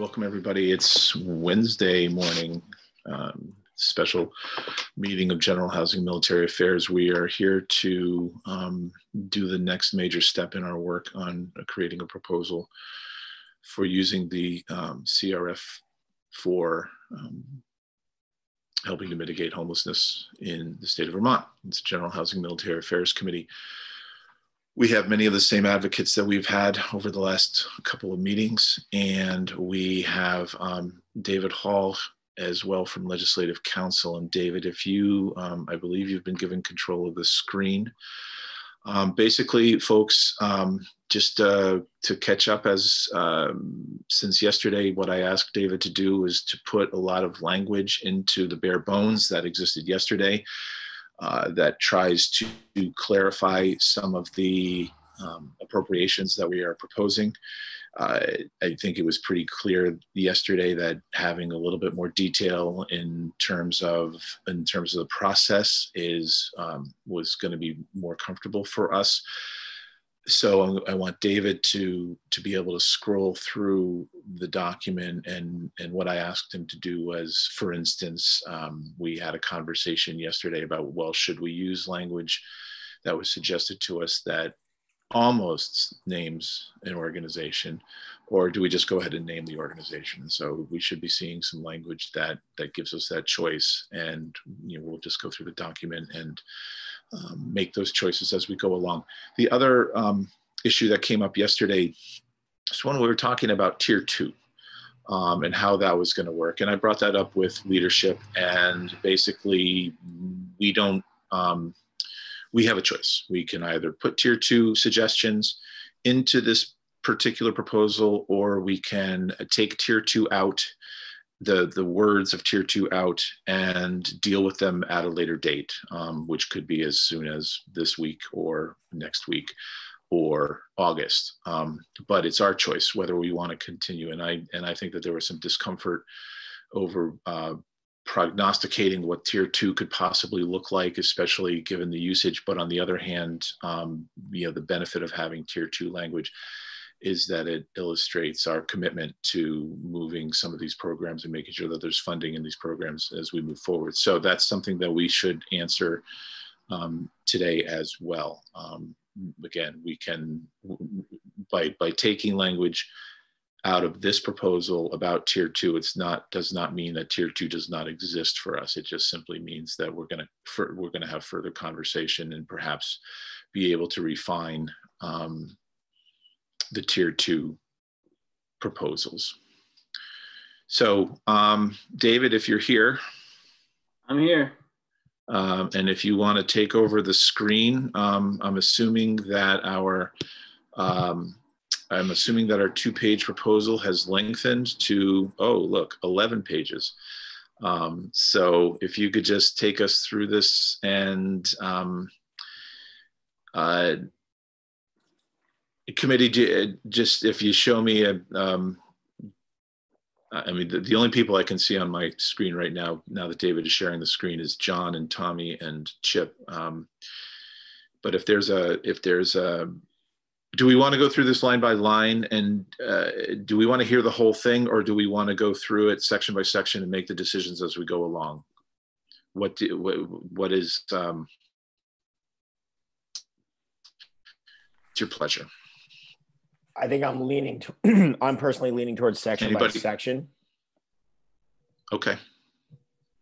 welcome everybody. It's Wednesday morning, um, special meeting of General Housing Military Affairs. We are here to um, do the next major step in our work on creating a proposal for using the um, CRF for um, helping to mitigate homelessness in the state of Vermont. It's General Housing Military Affairs Committee we have many of the same advocates that we've had over the last couple of meetings, and we have um, David Hall as well from Legislative Council. And David, if you, um, I believe you've been given control of the screen. Um, basically, folks, um, just uh, to catch up as um, since yesterday, what I asked David to do was to put a lot of language into the bare bones that existed yesterday uh, that tries to clarify some of the um, appropriations that we are proposing. Uh, I think it was pretty clear yesterday that having a little bit more detail in terms of in terms of the process is um, was going to be more comfortable for us so I want David to to be able to scroll through the document and and what I asked him to do was, for instance, um, we had a conversation yesterday about well, should we use language that was suggested to us that almost names an organization, or do we just go ahead and name the organization? So we should be seeing some language that that gives us that choice, and you know we'll just go through the document and um, make those choices as we go along. The other um, issue that came up yesterday is when we were talking about tier two um, and how that was going to work. And I brought that up with leadership, and basically, we don't. Um, we have a choice. We can either put tier two suggestions into this particular proposal, or we can take tier two out the the words of tier two out and deal with them at a later date, um, which could be as soon as this week or next week or August. Um, but it's our choice whether we want to continue. And I and I think that there was some discomfort over uh, prognosticating what tier two could possibly look like, especially given the usage. But on the other hand, um, you know, the benefit of having tier two language is that it illustrates our commitment to moving some of these programs and making sure that there's funding in these programs as we move forward. So that's something that we should answer um, today as well. Um, again, we can, by, by taking language out of this proposal about tier two, it's not, does not mean that tier two does not exist for us. It just simply means that we're gonna, we're gonna have further conversation and perhaps be able to refine um, the tier two proposals. So, um, David, if you're here. I'm here. Um, and if you want to take over the screen, um, I'm assuming that our um, I'm assuming that our two-page proposal has lengthened to oh look 11 pages. Um, so if you could just take us through this and um, uh, committee just if you show me a um, I mean, the, the, only people I can see on my screen right now, now that David is sharing the screen, is John and Tommy and Chip. Um, but if there's a, if there's a, do we want to go through this line by line, and uh, do we want to hear the whole thing, or do we want to go through it section by section and make the decisions as we go along? What do, what, what is um, it's your pleasure. I think I'm leaning. To, I'm personally leaning towards section Anybody? by section. Okay.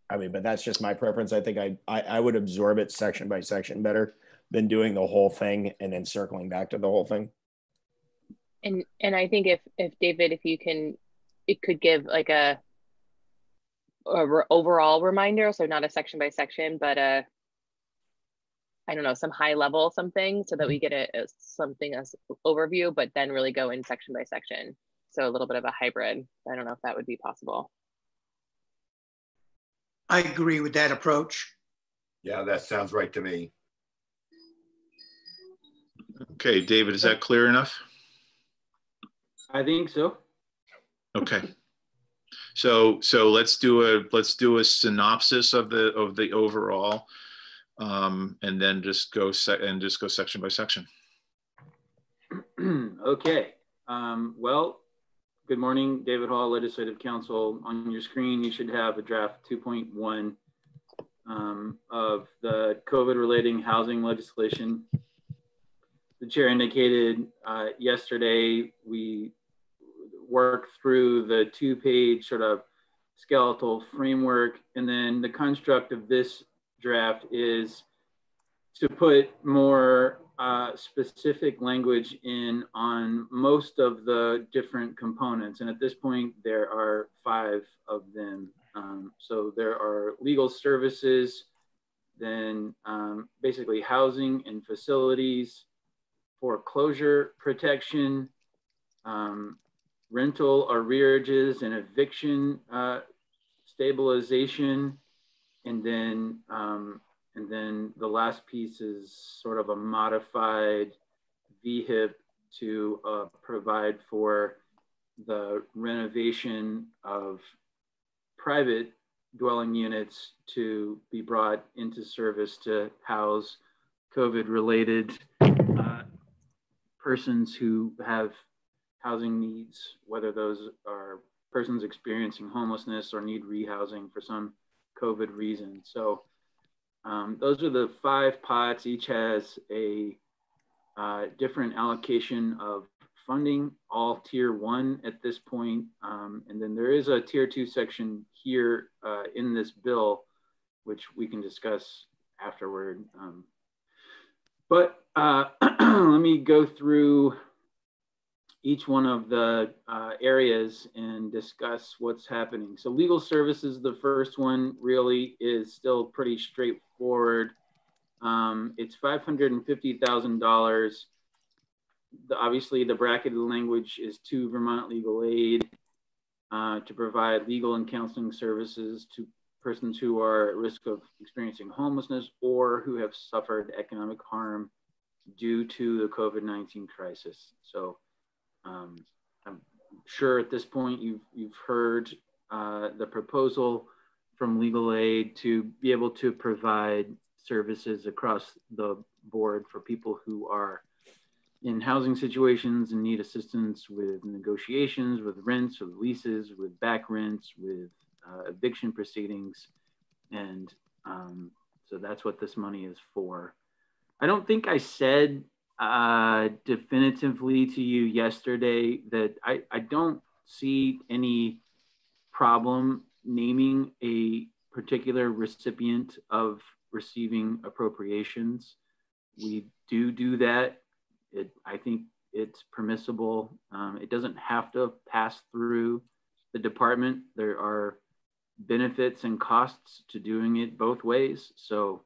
I mean, but that's just my preference. I think I, I I would absorb it section by section better than doing the whole thing and then circling back to the whole thing. And and I think if if David, if you can, it could give like a, a re overall reminder, so not a section by section, but a I don't know, some high level something so that we mm-hmm. get a, a something as overview, but then really go in section by section. So a little bit of a hybrid. I don't know if that would be possible. I agree with that approach. Yeah, that sounds right to me. Okay, David, is that clear enough? I think so. Okay. So so let's do a let's do a synopsis of the of the overall um, and then just go and just go section by section. okay. Um, well, good morning. David Hall, Legislative Council. On your screen, you should have a draft 2.1 um, of the COVID relating housing legislation. The chair indicated uh, yesterday we worked through the two page sort of skeletal framework. And then the construct of this draft is to put more uh, specific language in on most of the different components. And at this point, there are five of them. Um, so there are legal services, then um, basically housing and facilities, foreclosure protection, um, rental arrearages and eviction uh, stabilization, and then um, and then the last piece is sort of a modified VHIP to uh, provide for the renovation of private dwelling units to be brought into service to house COVID related uh, persons who have housing needs, whether those are persons experiencing homelessness or need rehousing for some COVID reason. So um, those are the five pots. Each has a uh, different allocation of funding, all tier one at this point. Um, and then there is a tier two section here uh, in this bill, which we can discuss afterward. Um, but uh, let me go through each one of the uh, areas and discuss what's happening. So legal services, the first one really is still pretty straightforward. Um, it's $550,000. Obviously the bracketed language is to Vermont Legal Aid uh, to provide legal and counseling services to persons who are at risk of experiencing homelessness or who have suffered economic harm due to the COVID-19 crisis. So um, I'm sure at this point you've, you've heard uh, the proposal from legal aid to be able to provide services across the board for people who are in housing situations and need assistance with negotiations, with rents, with leases, with back rents, with uh, eviction proceedings. And um, so that's what this money is for. I don't think I said uh, definitively to you yesterday that I, I don't see any problem naming a particular recipient of receiving appropriations. We do do that. It, I think it's permissible. Um, it doesn't have to pass through the department. There are benefits and costs to doing it both ways. So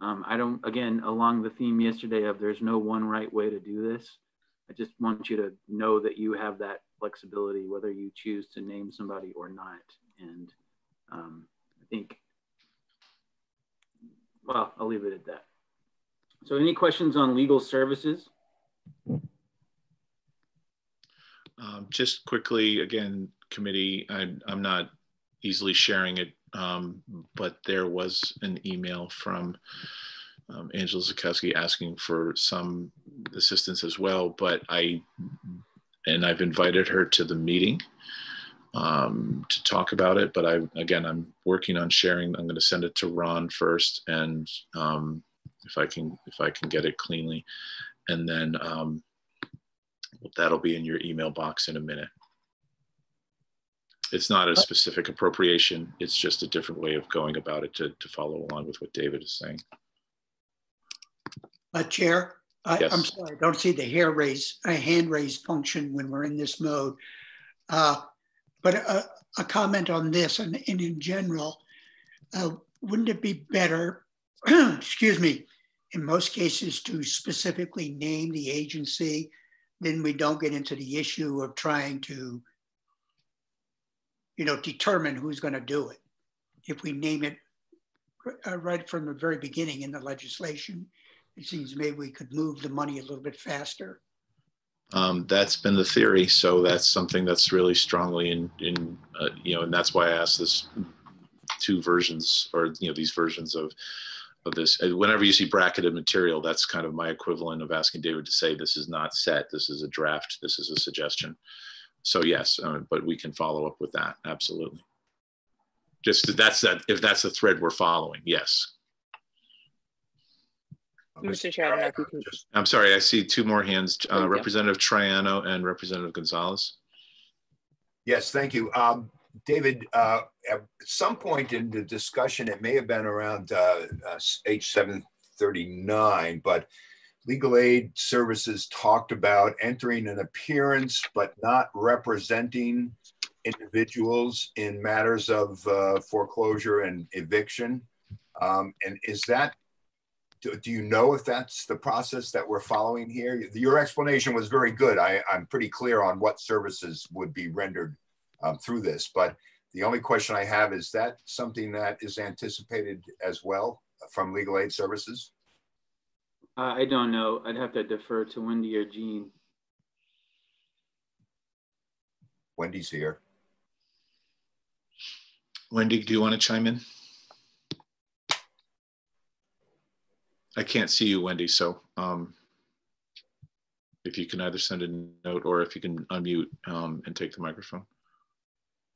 um, I don't, again, along the theme yesterday of there's no one right way to do this. I just want you to know that you have that flexibility, whether you choose to name somebody or not. And um, I think, well, I'll leave it at that. So any questions on legal services? Um, just quickly, again, committee, I, I'm not easily sharing it um, but there was an email from um, Angela Zaikowski asking for some assistance as well. But I, and I've invited her to the meeting um, to talk about it. But I, again, I'm working on sharing. I'm going to send it to Ron first, and um, if I can, if I can get it cleanly, and then um, that'll be in your email box in a minute it's not a specific appropriation. It's just a different way of going about it to, to follow along with what David is saying. Uh, Chair, I, Yes. I'm sorry, I don't see the hair raise, a hand raise function when we're in this mode. Uh, But a, a comment on this and, and in general, uh, wouldn't it be better, excuse me, in most cases to specifically name the agency? Then we don't get into the issue of trying to you know, determine who's going to do it. If we name it uh, right from the very beginning in the legislation, it seems maybe we could move the money a little bit faster. Um, that's been the theory. So that's something that's really strongly in, in uh, you know, and that's why I asked this two versions or, you know, these versions of, of this. Whenever you see bracketed material, that's kind of my equivalent of asking David to say, this is not set. This is a draft. This is a suggestion. So yes, uh, but we can follow up with that, absolutely. Just that's that, if that's the thread we're following, yes. Mr. Chair, I don't know if you can- Just- I'm sorry, I see two more hands, uh, you. Representative Troiano and Representative Gonzalez. Yes, thank you. Um, David, uh, at some point in the discussion, it may have been around, uh, uh, H seven thirty-nine, but legal aid services talked about entering an appearance, but not representing individuals in matters of uh, foreclosure and eviction. Um, and is that, do, do you know if that's the process that we're following here? Your explanation was very good. I, I'm pretty clear on what services would be rendered um, through this. But the only question I have is that something that is anticipated as well from legal aid services? Uh, I don't know. I'd have to defer to Wendy or Jean. Wendy's here. Wendy, do you want to chime in? I can't see you, Wendy, so um, if you can either send a note or if you can unmute um, and take the microphone.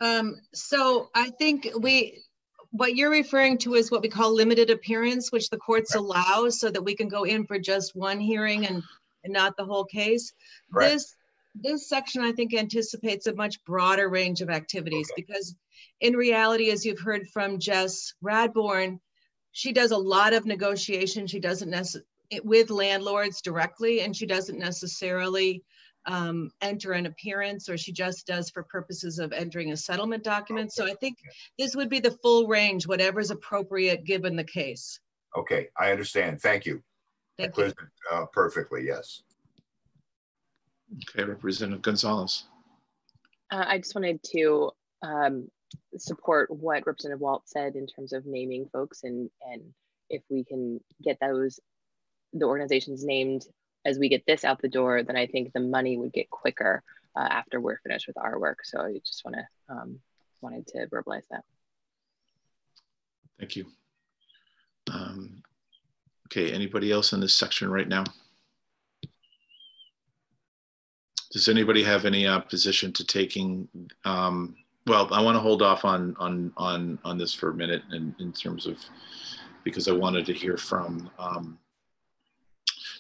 Um, so I think we, what you're referring to is what we call limited appearance, which the courts allow so that we can go in for just one hearing and, and not the whole case. Correct. This, this section, I think anticipates a much broader range of activities Okay. because in reality, as you've heard from Jess Radbord, she does a lot of negotiation. She doesn't necessarily, with landlords directly, and she doesn't necessarily um, enter an appearance or she just does for purposes of entering a settlement document. So I think this would be the full range, whatever's appropriate given the case. Okay, I understand. Thank you. That Thank clears you. it uh, perfectly, yes. Okay, Representative Gonzalez. Uh, I just wanted to um, support what Representative Walz said in terms of naming folks and and if we can get those the organizations named as we get this out the door, then I think the money would get quicker uh, after we're finished with our work. So I just want to um, wanted to verbalize that. Thank you. Um, okay, anybody else in this section right now? Does anybody have any opposition to taking, um, well, I want to hold off on, on, on, on this for a minute in, in terms of, because I wanted to hear from, um,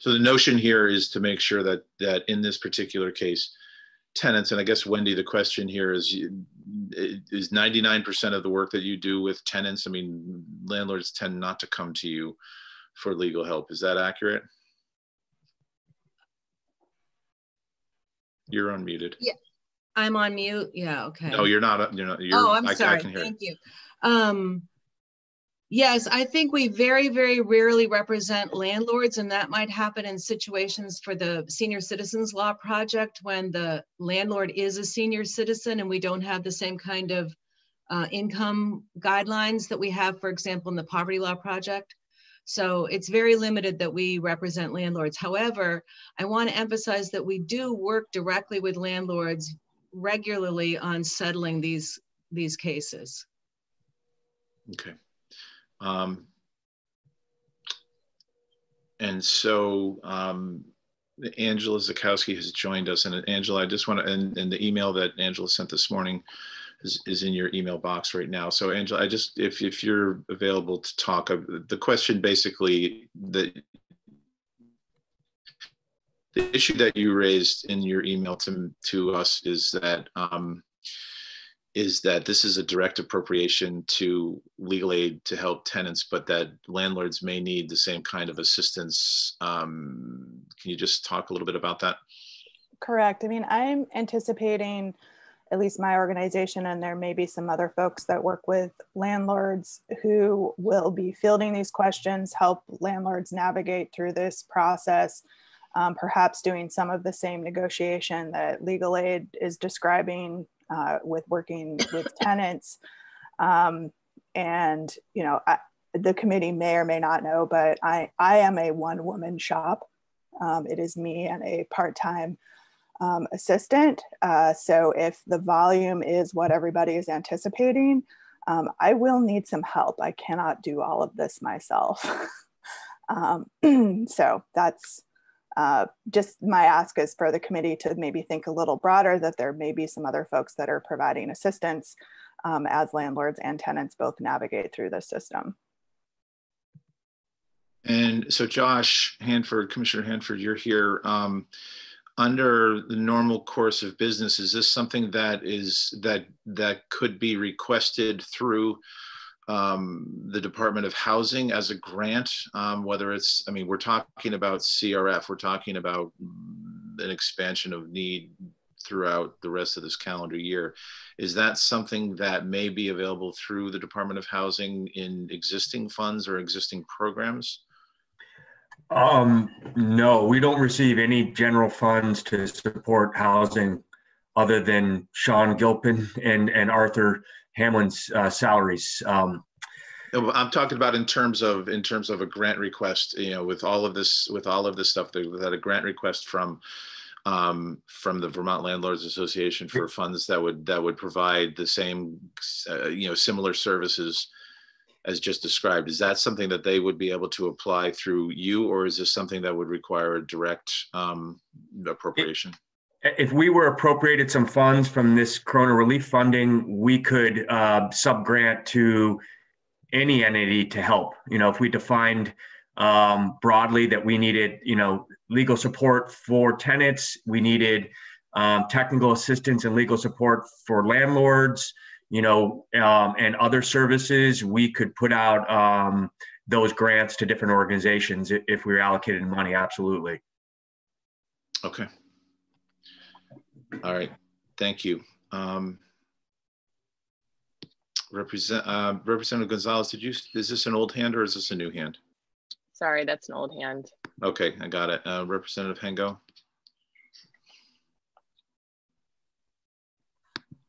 so the notion here is to make sure that, that in this particular case, tenants, and I guess Wendy, the question here is, is 99% of the work that you do with tenants, I mean, landlords tend not to come to you for legal help. Is that accurate? You're unmuted. Yeah, I'm on mute. Yeah, okay. No, you're not. You're not. You're, Oh, I'm I, I sorry. can hear you. Thank you. Um, yes, I think we very, very rarely represent landlords, and that might happen in situations for the Senior Citizens Law Project when the landlord is a senior citizen and we don't have the same kind of uh, income guidelines that we have, for example, in the Poverty Law Project. So it's very limited that we represent landlords. However, I want to emphasize that we do work directly with landlords regularly on settling these these cases. Okay. Um, and so um, Angela Zaikowski has joined us. And Angela, I just want to, and, and the email that Angela sent this morning is, is in your email box right now. So Angela, I just, if, if you're available to talk, uh, the question basically that the issue that you raised in your email to, to us is that um, is that this is a direct appropriation to legal aid to help tenants, but that landlords may need the same kind of assistance. Um, can you just talk a little bit about that? Correct. I mean, I'm anticipating, at least my organization, and there may be some other folks that work with landlords who will be fielding these questions, help landlords navigate through this process, um, perhaps doing some of the same negotiation that legal aid is describing uh, with working with tenants. Um, and, you know, I, the committee may or may not know, but I, I am a one woman shop. Um, it is me and a part time um, assistant. Uh, so if the volume is what everybody is anticipating, um, I will need some help. I cannot do all of this myself. um, so that's uh, just my ask is for the committee to maybe think a little broader that there may be some other folks that are providing assistance um, as landlords and tenants both navigate through the system. And so Josh Hanford, Commissioner Hanford, you're here. Um, under the normal course of business, is this something that is that that could be requested through um, the Department of Housing as a grant? Um, whether it's, I mean, we're talking about CRF, we're talking about an expansion of need throughout the rest of this calendar year. Is that something that may be available through the Department of Housing in existing funds or existing programs? Um, no, we don't receive any general funds to support housing other than Sean Gilpin and, and Arthur Hamlin's uh, salaries. Um, I'm talking about in terms of in terms of a grant request. You know, with all of this with all of this stuff, that a grant request from um, from the Vermont Landlords Association for funds that would that would provide the same uh, you know similar services as just described. Is that something that they would be able to apply through you, or is this something that would require a direct um, appropriation? If we were appropriated some funds from this Corona relief funding, we could uh, subgrant to any entity to help. You know, if we defined um, broadly that we needed, you know, legal support for tenants, we needed um, technical assistance and legal support for landlords you know, um, and other services, we could put out um, those grants to different organizations if we were allocated money. Absolutely. Okay. All right. Thank you. Um, represent uh, Representative Gonzalez, did you? Is this an old hand or is this a new hand? Sorry, that's an old hand. Okay, I got it. Uh, Representative Hango.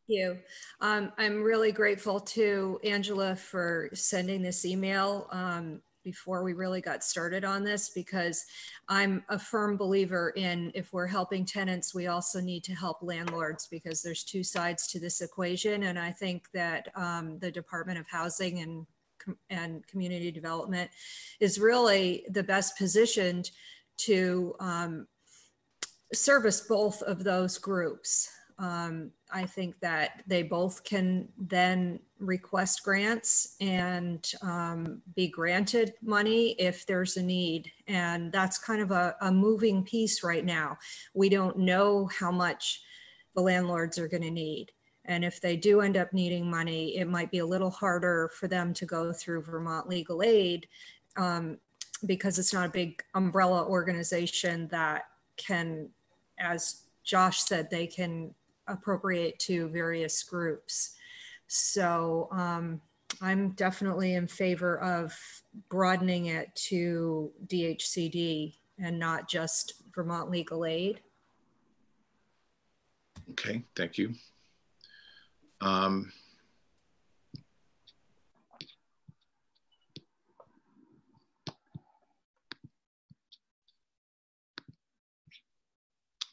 you. Um, I'm really grateful to Angela for sending this email um, before we really got started on this because I'm a firm believer in if we're helping tenants, we also need to help landlords because there's two sides to this equation. And I think that um, the Department of Housing and and community development is really the best positioned to um, service both of those groups. Um, I think that they both can then request grants and um, be granted money if there's a need. And that's kind of a, a moving piece right now. We don't know how much the landlords are going to need. And if they do end up needing money, it might be a little harder for them to go through Vermont Legal Aid um, because it's not a big umbrella organization that can, as Josh said, they can appropriate to various groups. So um, I'm definitely in favor of broadening it to DHCD and not just Vermont Legal Aid. Okay, thank you. Um,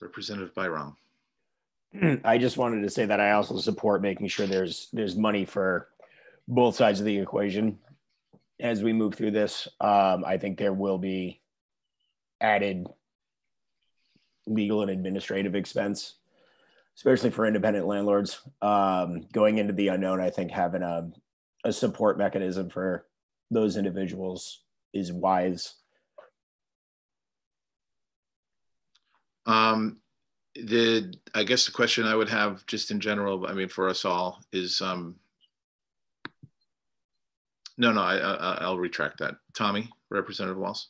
Representative Byram. I just wanted to say that I also support making sure there's there's money for both sides of the equation as we move through this. Um, I think there will be added legal and administrative expense, especially for independent landlords. Um, going into the unknown, I think having a, a support mechanism for those individuals is wise. Um, the I guess the question I would have just in general, I mean, for us all is, um, no, no, I, I, will retract that. Tommy, Representative Walz.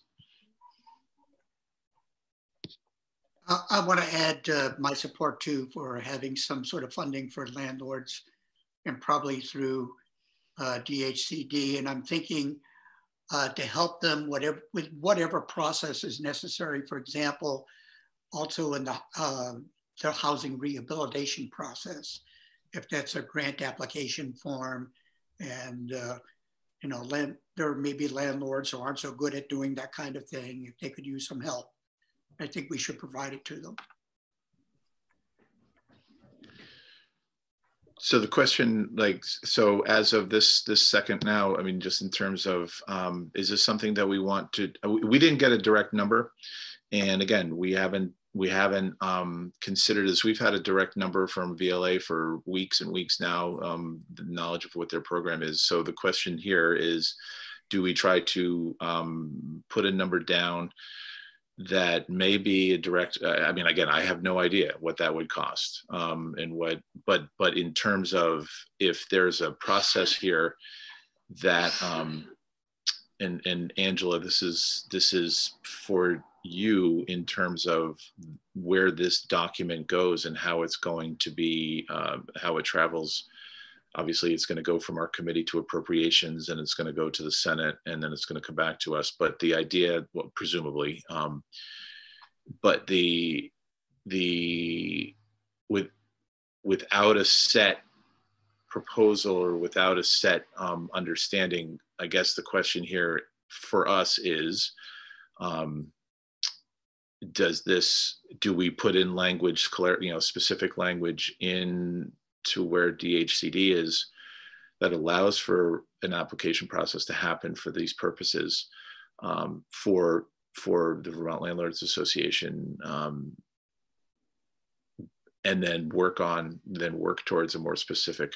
I, I want to add uh, my support too for having some sort of funding for landlords and probably through uh, DHCD. And I'm thinking uh, to help them whatever with whatever process is necessary. For example, also in the, uh, the housing rehabilitation process, if that's a grant application form and, uh, you know, land, there may be landlords who aren't so good at doing that kind of thing. If they could use some help, I think we should provide it to them. So the question, like, so as of this this second now, I mean, just in terms of, um, is this something that we want to? We didn't get a direct number, and again, we haven't we haven't um, considered this. We've had a direct number from VLA for weeks and weeks now, um, the knowledge of what their program is. So the question here is, do we try to um, put a number down that may be a direct? Uh, I mean, again, I have no idea what that would cost um, and what, but but in terms of if there's a process here that um, and and Angela, this is this is for you in terms of where this document goes and how it's going to be, uh, how it travels. Obviously, it's going to go from our committee to appropriations and it's going to go to the Senate and then it's going to come back to us. But the idea, well, presumably, um, but the, the, with, without a set proposal or without a set um, understanding, I guess the question here for us is, um, does this do we put in language you know specific language in to where dhcd is that allows for an application process to happen for these purposes um, for for the vermont landlords association um, and then work on then work towards a more specific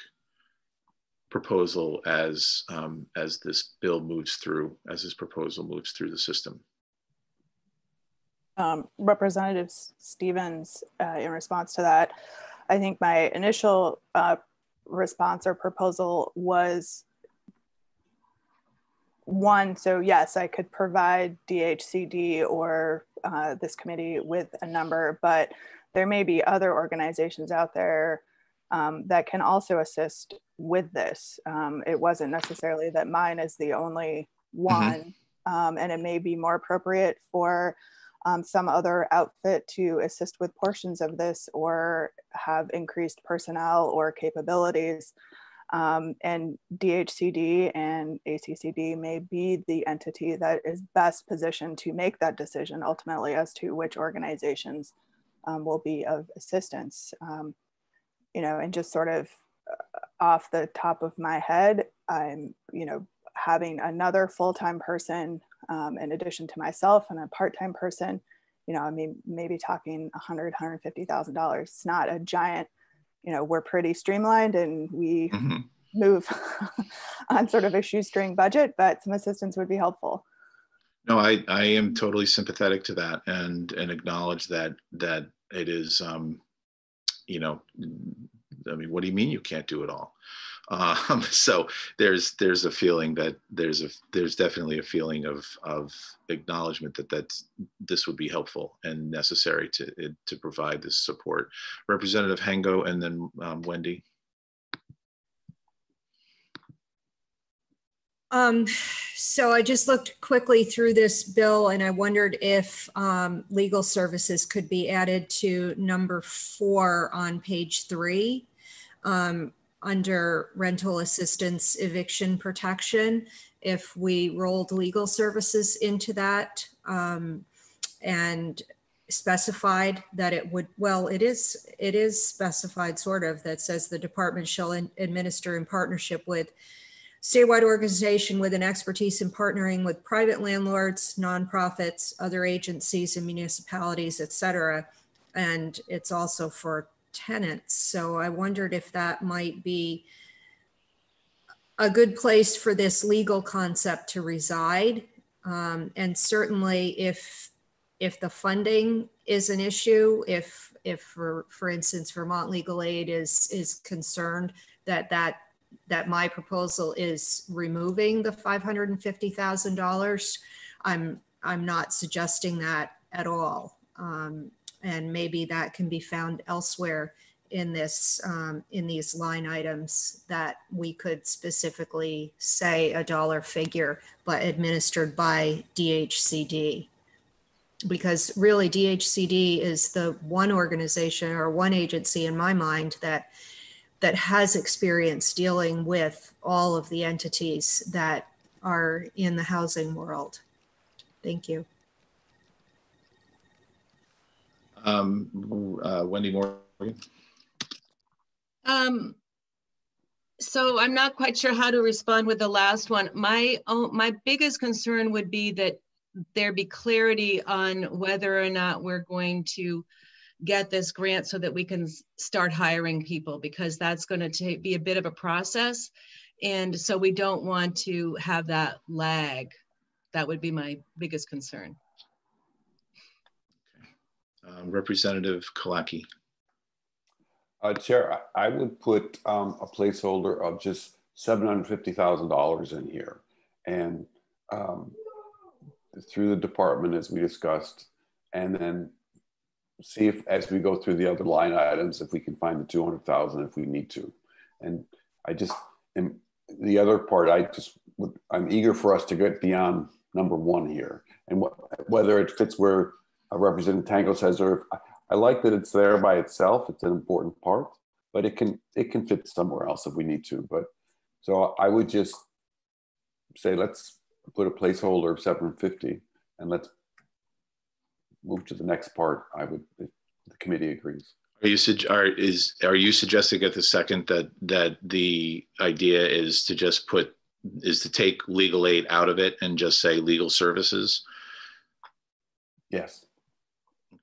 proposal as um, as this bill moves through as this proposal moves through the system um, Representative Stevens, uh, in response to that, I think my initial uh, response or proposal was one, so yes, I could provide DHCD or uh, this committee with a number, but there may be other organizations out there um, that can also assist with this. Um, it wasn't necessarily that mine is the only mm-hmm. one, mm-hmm. um, and it may be more appropriate for um, some other outfit to assist with portions of this or have increased personnel or capabilities. Um, and DHCD and ACCD may be the entity that is best positioned to make that decision ultimately as to which organizations um, will be of assistance. Um, you know, and just sort of uh, off the top of my head, I'm, you know, having another full-time person um, in addition to myself and a part-time person, you know, I mean, maybe talking a hundred, hundred fifty thousand dollars. It's not a giant, you know, we're pretty streamlined and we mm-hmm. move on sort of a shoestring budget, but some assistance would be helpful. No, I, I am totally sympathetic to that and and acknowledge that that it is um, you know, I mean, what do you mean you can't do it all? Um, so there's there's a feeling that there's a there's definitely a feeling of of acknowledgement that that this would be helpful and necessary to to provide this support. Representative Hango and then um, Wendy. Um, so I just looked quickly through this bill and I wondered if um, legal services could be added to number four on page three. Um, under rental assistance eviction protection. If we rolled legal services into that um, and specified that it would well it is it is specified sort of that says the department shall in, administer in partnership with statewide organization with an expertise in partnering with private landlords nonprofits other agencies and municipalities et cetera. And it's also for tenants. So I wondered if that might be a good place for this legal concept to reside. Um, and certainly if if the funding is an issue, if if for for instance Vermont Legal Aid is is concerned that that that my proposal is removing the five hundred and fifty thousand dollars, I'm I'm not suggesting that at all. Um, and maybe that can be found elsewhere in this um, in these line items that we could specifically say a dollar figure but administered by DHCD because really DHCD is the one organization or one agency in my mind that that has experience dealing with all of the entities that are in the housing world. Thank you. Um, uh, Wendy Morgan. Um, so I'm not quite sure how to respond with the last one. My oh, my biggest concern would be that there be clarity on whether or not we're going to get this grant so that we can start hiring people because that's going to be a bit of a process. And so we don't want to have that lag. That would be my biggest concern. Um, Representative Killacky. Uh, Chair, I would put um, a placeholder of just $750,000 in here. And um, through the department, as we discussed, and then see if, as we go through the other line items, if we can find the 200,000 if we need to. And I just, and the other part, I just, I'm eager for us to get beyond number one here. And wh whether it fits where Representative Hango says, or I like that it's there by itself. It's an important part, but it can it can fit somewhere else if we need to. But so I would just say let's put a placeholder of 750 and let's move to the next part. I would if the committee agrees. Are you are is are you suggesting at the second that that the idea is to just put is to take legal aid out of it and just say legal services? Yes.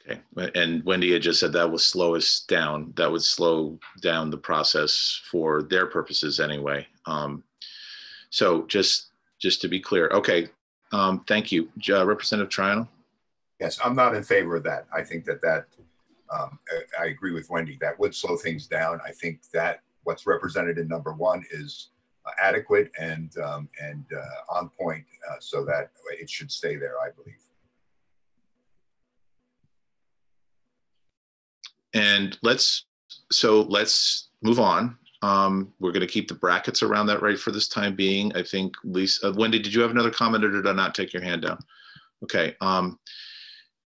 Okay. And Wendy had just said that would slow us down. That would slow down the process for their purposes anyway. Um, so just just to be clear. Okay. Um, thank you. Uh, Representative Troiano? Yes, I'm not in favor of that. I think that that, um, I, I agree with Wendy, that would slow things down. I think that what's represented in number one is uh, adequate and, um, and uh, on point uh, so that it should stay there, I believe. And let's, so let's move on. Um, we're going to keep the brackets around that right for this time being. I think Lisa, uh, Wendy, did you have another comment or did I not take your hand down? Okay. Um,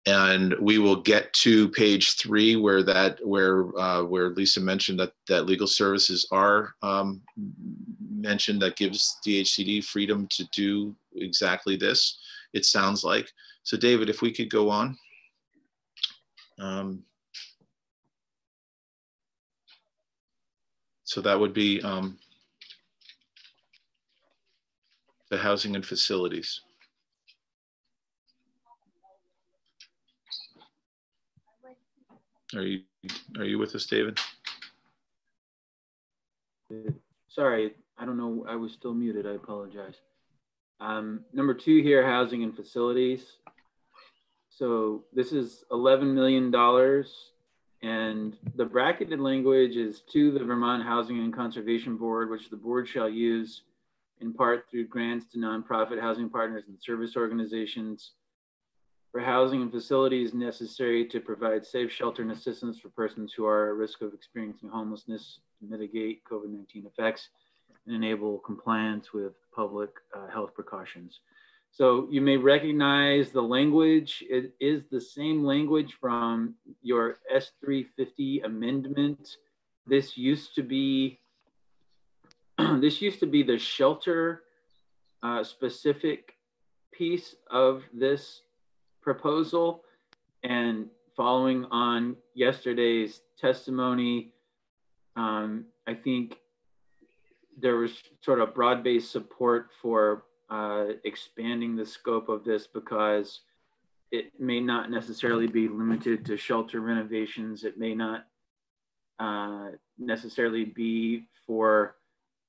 and we will get to page three where that where uh, where Lisa mentioned that that legal services are um, mentioned that gives DHCD freedom to do exactly this. It sounds like so. David, if we could go on. Um, So that would be um, the housing and facilities. Are you are you with us, David? Sorry, I don't know. I was still muted. I apologize. Um, number two here, housing and facilities. So this is $11 million and the bracketed language is to the Vermont Housing and Conservation Board, which the board shall use in part through grants to nonprofit housing partners and service organizations for housing and facilities necessary to provide safe shelter and assistance for persons who are at risk of experiencing homelessness to mitigate COVID-19 effects and enable compliance with public uh, health precautions. So you may recognize the language. It is the same language from your S350 amendment. This used to be this used to be the shelter uh, specific piece of this proposal. And following on yesterday's testimony, um, I think there was sort of broad-based support for uh, expanding the scope of this because it may not necessarily be limited to shelter renovations. It may not uh, necessarily be for,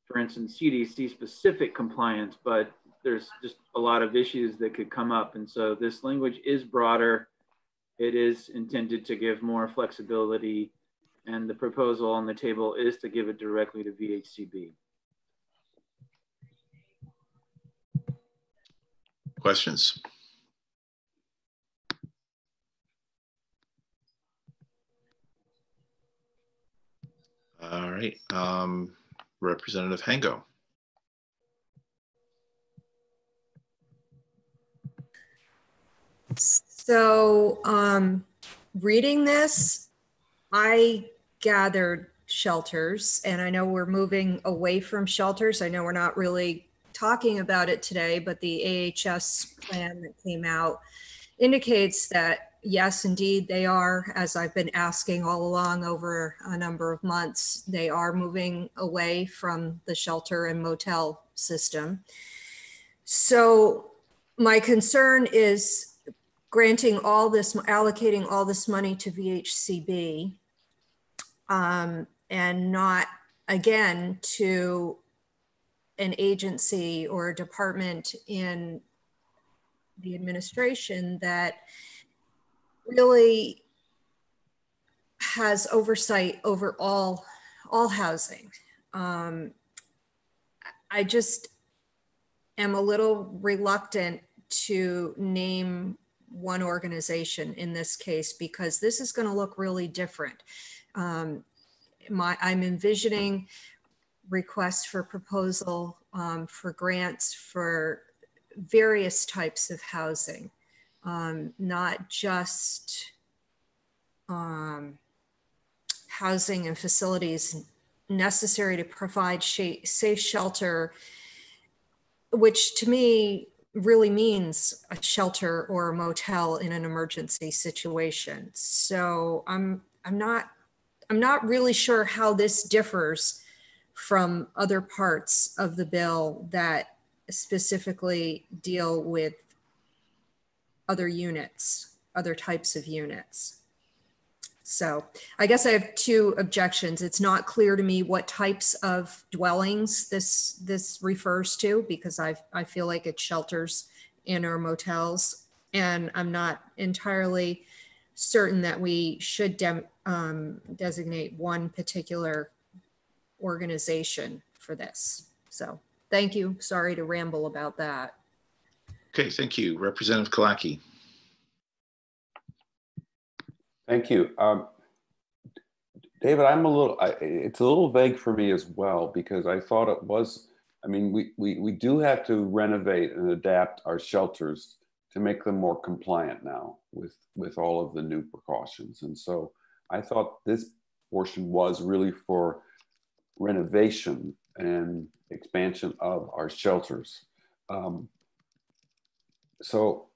for instance, CDC specific compliance, but there's just a lot of issues that could come up. And so this language is broader. It is intended to give more flexibility. And the proposal on the table is to give it directly to VHCB. Questions? All right, um, Representative Hango. So, um, reading this, I gathered shelters, and I know we're moving away from shelters. I know we're not really talking about it today, but the AHS plan that came out indicates that yes, indeed, they are, as I've been asking all along over a number of months, they are moving away from the shelter and motel system. So my concern is granting all this, allocating all this money to VHCB um, and not, again, to an agency or a department in the administration that really has oversight over all all housing. Um, I just am a little reluctant to name one organization in this case because this is going to look really different. Um, my, I'm envisioning requests for proposal um, for grants for various types of housing, um, not just um, housing and facilities necessary to provide sh- safe shelter, which to me really means a shelter or a motel in an emergency situation. So I'm I'm not I'm not really sure how this differs from other parts of the bill that specifically deal with other units, other types of units. So I guess I have two objections. It's not clear to me what types of dwellings this this refers to because I I feel like it's shelters and or motels, and I'm not entirely certain that we should um, designate one particular organization for this. So thank you. Sorry to ramble about that. Okay, thank you. Representative Killacky. Thank you. Um, David, I'm a little, I, it's a little vague for me as well, because I thought it was, I mean, we, we, we do have to renovate and adapt our shelters to make them more compliant now with, with all of the new precautions. And so I thought this portion was really for renovation and expansion of our shelters. Um, so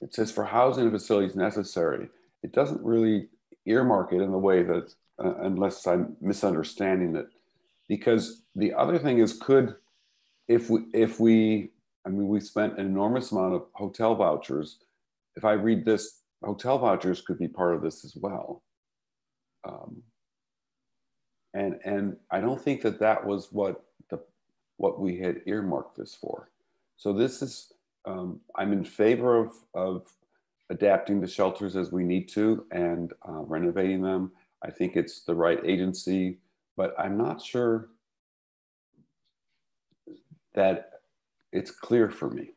it says for housing facilities necessary it doesn't really earmark it in the way that, uh, unless I'm misunderstanding it, because the other thing is, could if we if we, I mean, we spent an enormous amount of hotel vouchers. If I read this, hotel vouchers could be part of this as well. Um, and and I don't think that that was what the what we had earmarked this for. So this is um, I'm in favor of of adapting the shelters as we need to and uh, renovating them. I think it's the right agency, but I'm not sure that it's clear for me.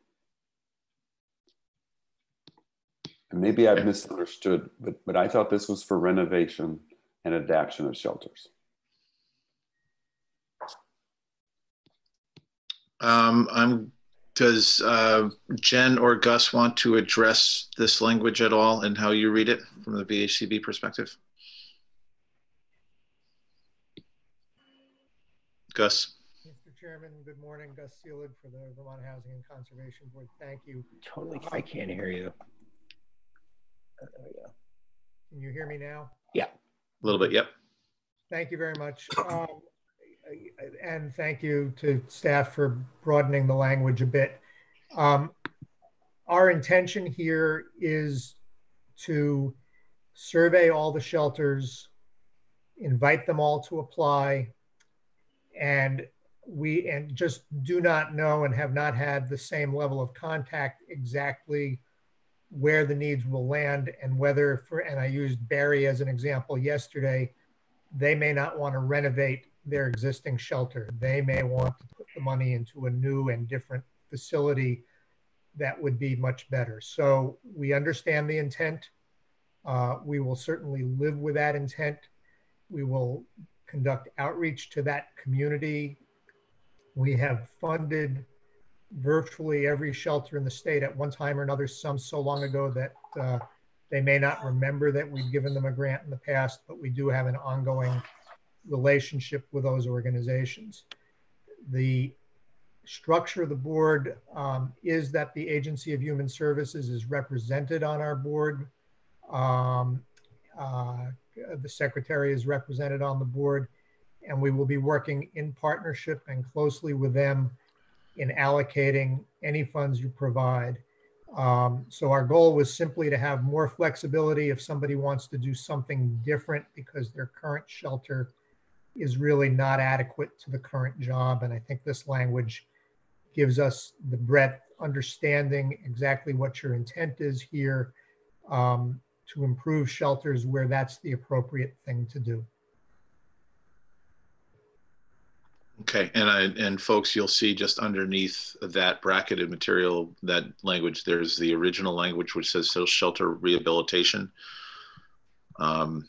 And maybe I've misunderstood, but, but I thought this was for renovation and adaptation of shelters. Um, I'm does uh, Jen or Gus want to address this language at all and how you read it from the VHCB perspective? Gus. Mr. Chairman, good morning. Gus Seelig for the Vermont Housing and Conservation Board. Thank you. Totally, I can't hear you. There we go. Can you hear me now? Yeah. A little bit, yep. Thank you very much. Um, and thank you to staff for broadening the language a bit. Um, our intention here is to survey all the shelters, invite them all to apply, and we and just do not know and have not had the same level of contact exactly where the needs will land and whether for and I used Barre as an example yesterday, they may not want to renovate their existing shelter. They may want to put the money into a new and different facility that would be much better. So we understand the intent. Uh, we will certainly live with that intent. We will conduct outreach to that community. We have funded virtually every shelter in the state at one time or another, some so long ago that uh, they may not remember that we've given them a grant in the past, but we do have an ongoing relationship with those organizations. The structure of the board um, is that the Agency of Human Services is represented on our board. Um, uh, the secretary is represented on the board, and we will be working in partnership and closely with them in allocating any funds you provide. Um, so our goal was simply to have more flexibility if somebody wants to do something different because their current shelter is really not adequate to the current job. And I think this language gives us the breadth, understanding exactly what your intent is here um, to improve shelters where that's the appropriate thing to do. Okay, and I, and folks, you'll see just underneath that bracketed material, that language, there's the original language which says shelter rehabilitation. Um,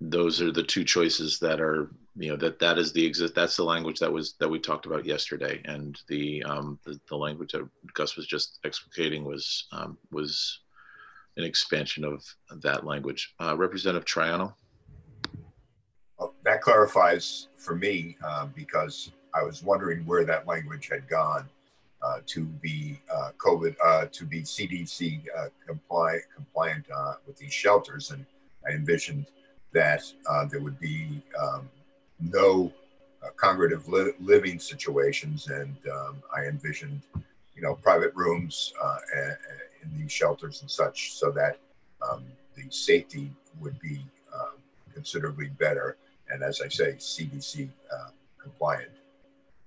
those are the two choices that are, you know, that that is the exist. That's the language that was that we talked about yesterday, and the um, the, the language that Gus was just explicating was um, was an expansion of that language. Uh, Representative Troiano Well, that clarifies for me uh, because I was wondering where that language had gone uh, to be uh, COVID, uh, to be CDC uh, compliant, compliant uh, with these shelters. And I envisioned that there would be um, no congregative li living situations. And um, I envisioned, you know, private rooms in these shelters and such so that um, the safety would be um, considerably better and as I say, CDC uh, compliant.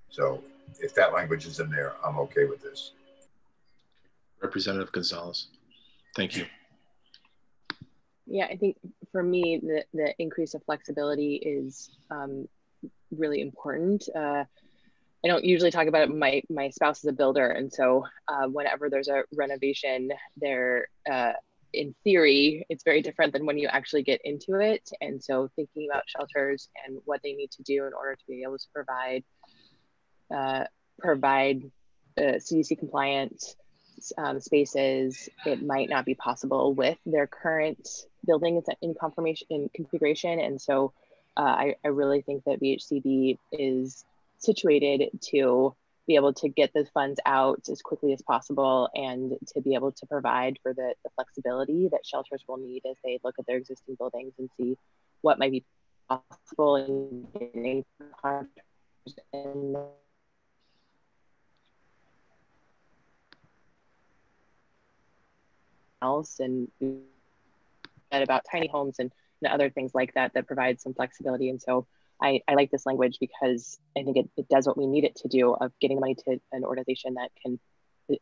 So if that language is in there, I'm okay with this. Representative Gonzalez, thank you. Yeah, I think for me, the, the increase of flexibility is um, really important. Uh, I don't usually talk about it. My my spouse is a builder, and so uh, whenever there's a renovation, there uh, in theory, it's very different than when you actually get into it. And so thinking about shelters and what they need to do in order to be able to provide uh, provide uh, CDC compliant um, spaces, it might not be possible with their current building in confirmation in configuration. And so uh, I, I really think that VHCB is situated to be able to get the funds out as quickly as possible and to be able to provide for the, the flexibility that shelters will need as they look at their existing buildings and see what might be possible in getting and else and about tiny homes and, and other things like that that provide some flexibility and so I, I like this language because I think it, it does what we need it to do of getting money to an organization that can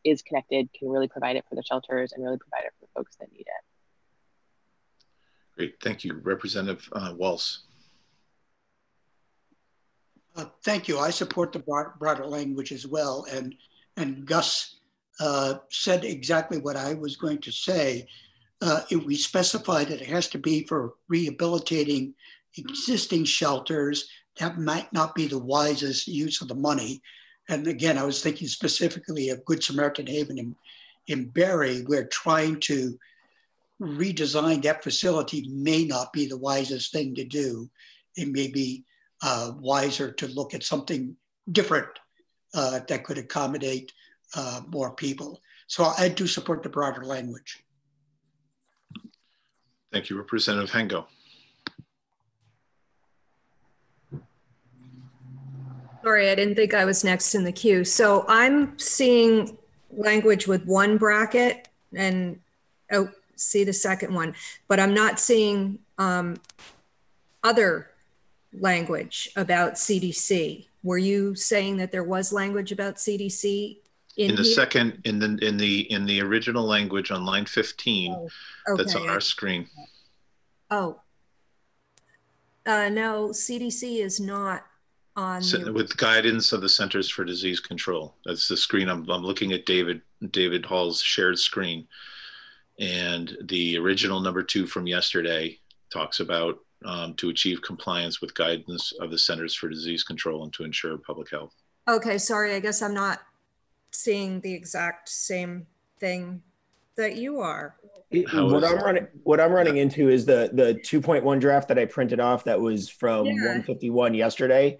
is connected, can really provide it for the shelters and really provide it for the folks that need it. Great, thank you. Representative uh, Walz. Uh, thank you. I support the broad, broader language as well. And, and Gus uh, said exactly what I was going to say. Uh, if we specify that it has to be for rehabilitating existing shelters, that might not be the wisest use of the money. And again, I was thinking specifically of Good Samaritan Haven in, in Barre, where trying to redesign that facility may not be the wisest thing to do. It may be uh, wiser to look at something different uh, that could accommodate uh, more people. So I do support the broader language. Thank you, Representative Hango. Sorry, I didn't think I was next in the queue. So I'm seeing language with one bracket and, oh, see the second one, but I'm not seeing um, other language about CDC. Were you saying that there was language about CDC in, in the here? second in the in the in the original language on line 15 oh, okay. that's on our screen oh uh, no cdc is not on the... with guidance of the Centers for Disease Control. That's the screen. I'm, I'm looking at David David Hall's shared screen, and the original number two from yesterday talks about um, to achieve compliance with guidance of the Centers for Disease Control and to ensure public health. Okay, sorry. I guess I'm not seeing the exact same thing that you are. what I'm running, what I'm running into is the the 2.1 draft that I printed off that was from yeah. 151 yesterday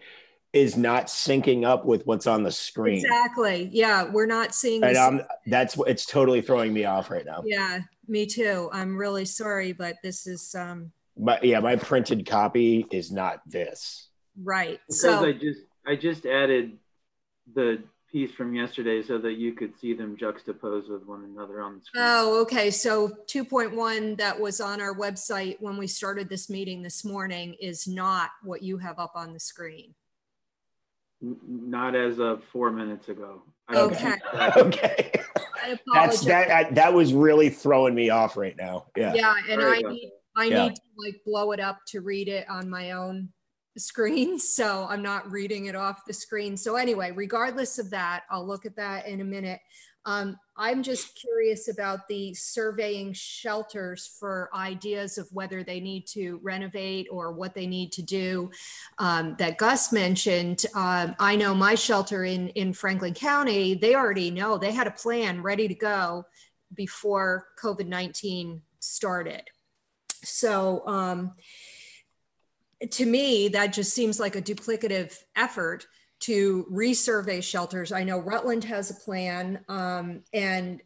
is not syncing up with what's on the screen. Exactly. Yeah, we're not seeing. And um, that's it's totally throwing me off right now. Yeah, me too. I'm really sorry, but this is. um But yeah, my printed copy is not this. Right. Because so I just I just added the piece from yesterday so that you could see them juxtaposed with one another on the screen. Oh, okay. So 2.1 that was on our website when we started this meeting this morning is not what you have up on the screen. N- Not as of four minutes ago. I Okay. that- Okay. I That's that. I- That was really throwing me off right now. Yeah. Yeah, and I about need, I Yeah. need to like blow it up to read it on my own screen. So I'm not reading it off the screen. So anyway, regardless of that, I'll look at that in a minute. Um, I'm just curious about the surveying shelters for ideas of whether they need to renovate or what they need to do. Um, that Gus mentioned, um, I know my shelter in, in Franklin County, they already know, they had a plan ready to go before COVID-19 started. So um, to me, that just seems like a duplicative effort to resurvey shelters. I know Rutland has a plan, um, and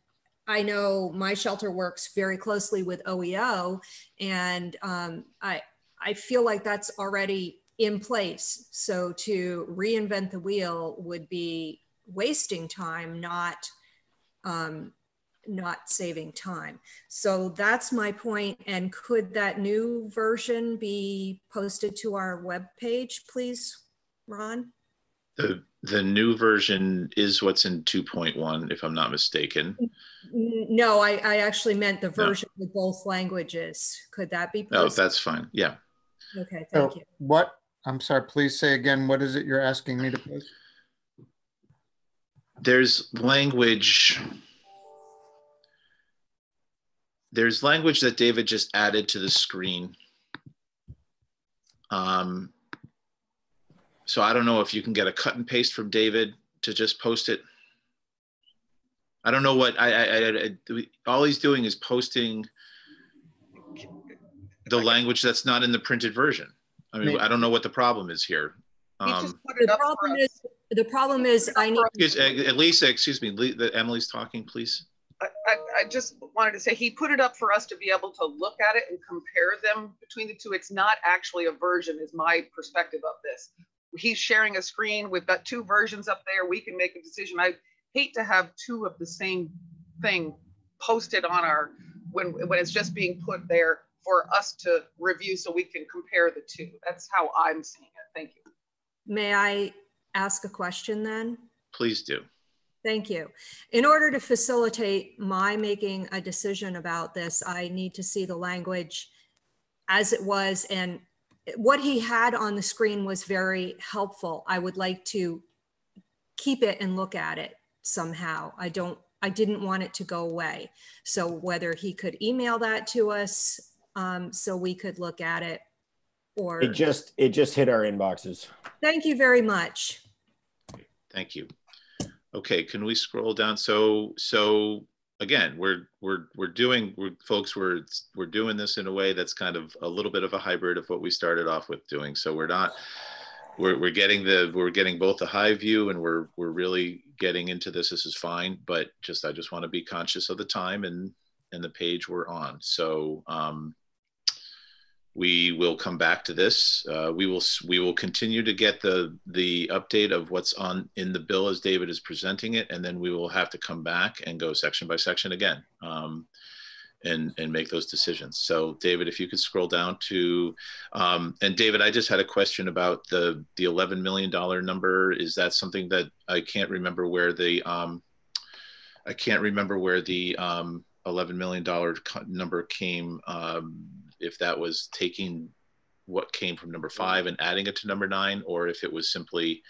I know my shelter works very closely with OEO, and um, I I feel like that's already in place. So to reinvent the wheel would be wasting time, not um, not saving time. So that's my point. And could that new version be posted to our webpage, please, Ron? The, the new version is what's in 2.1, if I'm not mistaken. No, I, I actually meant the version with both languages. Could that be oh, posted? Oh, that's fine. Yeah. Okay, So thank you. what, I'm sorry, please say again, what is it you're asking me to post? There's language. There's language that David just added to the screen. Um, so I don't know if you can get a cut and paste from David to just post it. I don't know what I, I, I, I all he's doing is posting the language that's not in the printed version. I mean, I don't know what the problem is here. Um, The problem is, the problem is I need. excuse- uh, Lisa, excuse me, Le- Emily's talking, please. I, I, I just wanted to say, he put it up for us to be able to look at it and compare them between the two. It's not actually a version is my perspective of this. He's sharing a screen. We've got two versions up there. We can make a decision. I hate to have two of the same thing posted on our, when, when it's just being put there for us to review so we can compare the two. That's how I'm seeing it. Thank you. May I ask a question then? Please do. Thank you. In order to facilitate my making a decision about this, I need to see the language as it was. And what he had on the screen was very helpful. I would like to keep it and look at it somehow. I don't, I didn't want it to go away. So whether he could email that to us um, so we could look at it or, It just it just hit our inboxes. thank you very much. Thank you. Okay, can we scroll down? So, so again, we're, we're, we're doing, we're, folks, we're, we're doing this in a way that's kind of a little bit of a hybrid of what we started off with doing. So we're not, we're, we're getting the, we're getting both the high view and we're, we're really getting into this. This is fine, but just, I just want to be conscious of the time and, and the page we're on. So, um, we will come back to this. Uh, we will we will continue to get the the update of what's on in the bill as David is presenting it, and then we will have to come back and go section by section again, um, and and make those decisions. So, David, if you could scroll down to, um, and David, I just had a question about the the eleven million dollar number. Is that something that I can't remember where the um, I can't remember where the um, eleven million dollar number came. Um, if that was taking what came from number five and adding it to number nine, or if it was simply,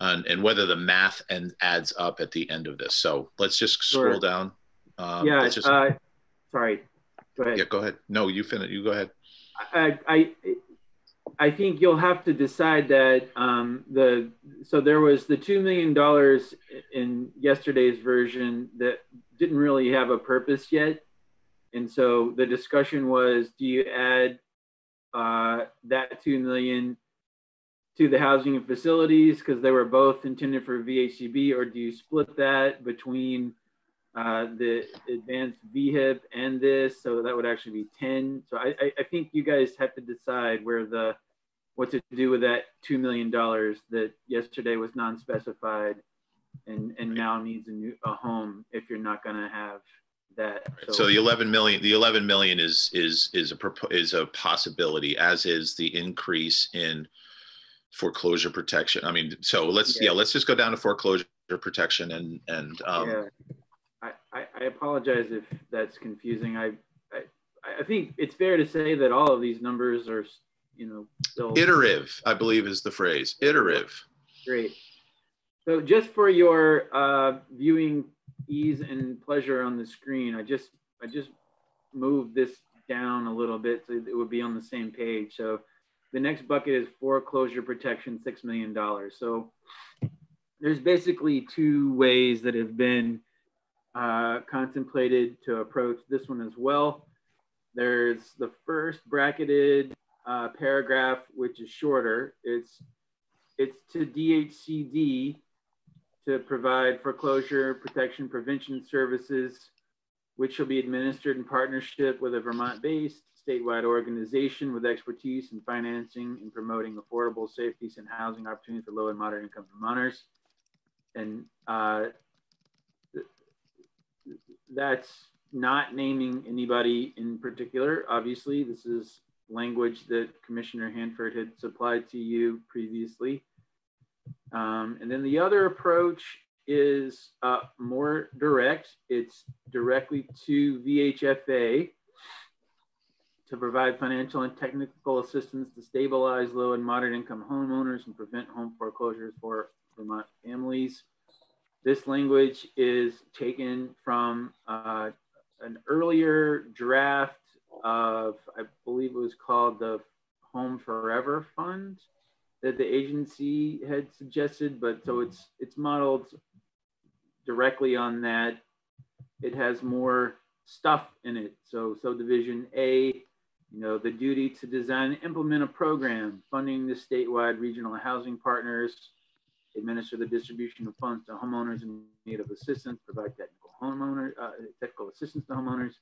um, and whether the math and adds up at the end of this. So let's just scroll Sure. down. Um, Yeah, just, uh, sorry. Go ahead. yeah, go ahead. No, you finish. You go ahead. I, I, I think you'll have to decide that um, the so there was the two million dollars in yesterday's version that didn't really have a purpose yet, and so the discussion was: do you add uh, that two million to the housing and facilities? Because they were both intended for VHCB, or do you split that between uh, the advanced VHIP and this, so that would actually be 10. So I, I, I think you guys have to decide where the, what to do with that $2 million that yesterday was non-specified and and now needs a new a home if you're not going to have that. So the 11 million, the 11 million is is is a is a possibility, as is the increase in foreclosure protection. I mean, so let's yeah, Yeah. let's just go down to foreclosure protection and and um, yeah, I, I, I apologize if that's confusing. I, I I think it's fair to say that all of these numbers are, you know, still iterative. I believe is the phrase iterative. Great. So just for your uh, viewing ease and pleasure on the screen, I just I just moved this down a little bit so it would be on the same page. So the next bucket is foreclosure protection, six million dollars. So there's basically two ways that have been uh, contemplated to approach this one as well. There's the first bracketed uh, paragraph, which is shorter. It's it's to DHCD to provide foreclosure protection prevention services, which shall be administered in partnership with a Vermont-based statewide organization with expertise in financing and promoting affordable, safe, decent housing opportunities for low and moderate income Vermonters. And uh, th- that's not naming anybody in particular. Obviously, this is language that Commissioner Hanford had supplied to you previously. Um, and then the other approach is uh, more direct. It's directly to VHFA to provide financial and technical assistance to stabilize low and moderate income homeowners and prevent home foreclosures for Vermont families. This language is taken from uh, an earlier draft of, I believe it was called the Home Forever Fund that the agency had suggested, but so it's it's modeled directly on that. It has more stuff in it. So subdivision A, you know, the duty to design and implement a program, funding the statewide regional housing partners, administer the distribution of funds to homeowners in need of assistance, provide technical homeowner uh, technical assistance to homeowners.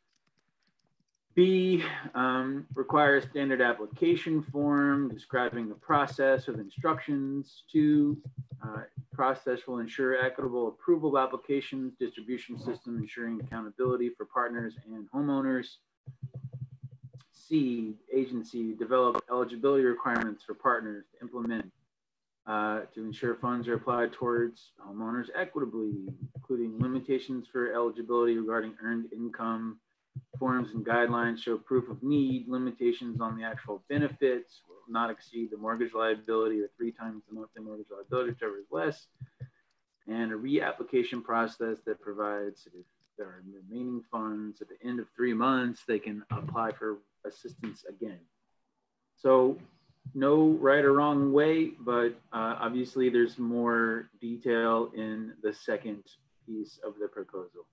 B, um, require a standard application form describing the process of instructions. Two, uh, process will ensure equitable approval of applications, distribution system ensuring accountability for partners and homeowners. C, agency develop eligibility requirements for partners to implement uh, to ensure funds are applied towards homeowners equitably, including limitations for eligibility regarding earned income, forms and guidelines show proof of need, limitations on the actual benefits will not exceed the mortgage liability or three times the monthly mortgage liability, whichever is less, and a reapplication process that provides if there are remaining funds at the end of three months, they can apply for assistance again. So no right or wrong way, but uh, obviously there's more detail in the second piece of the proposal.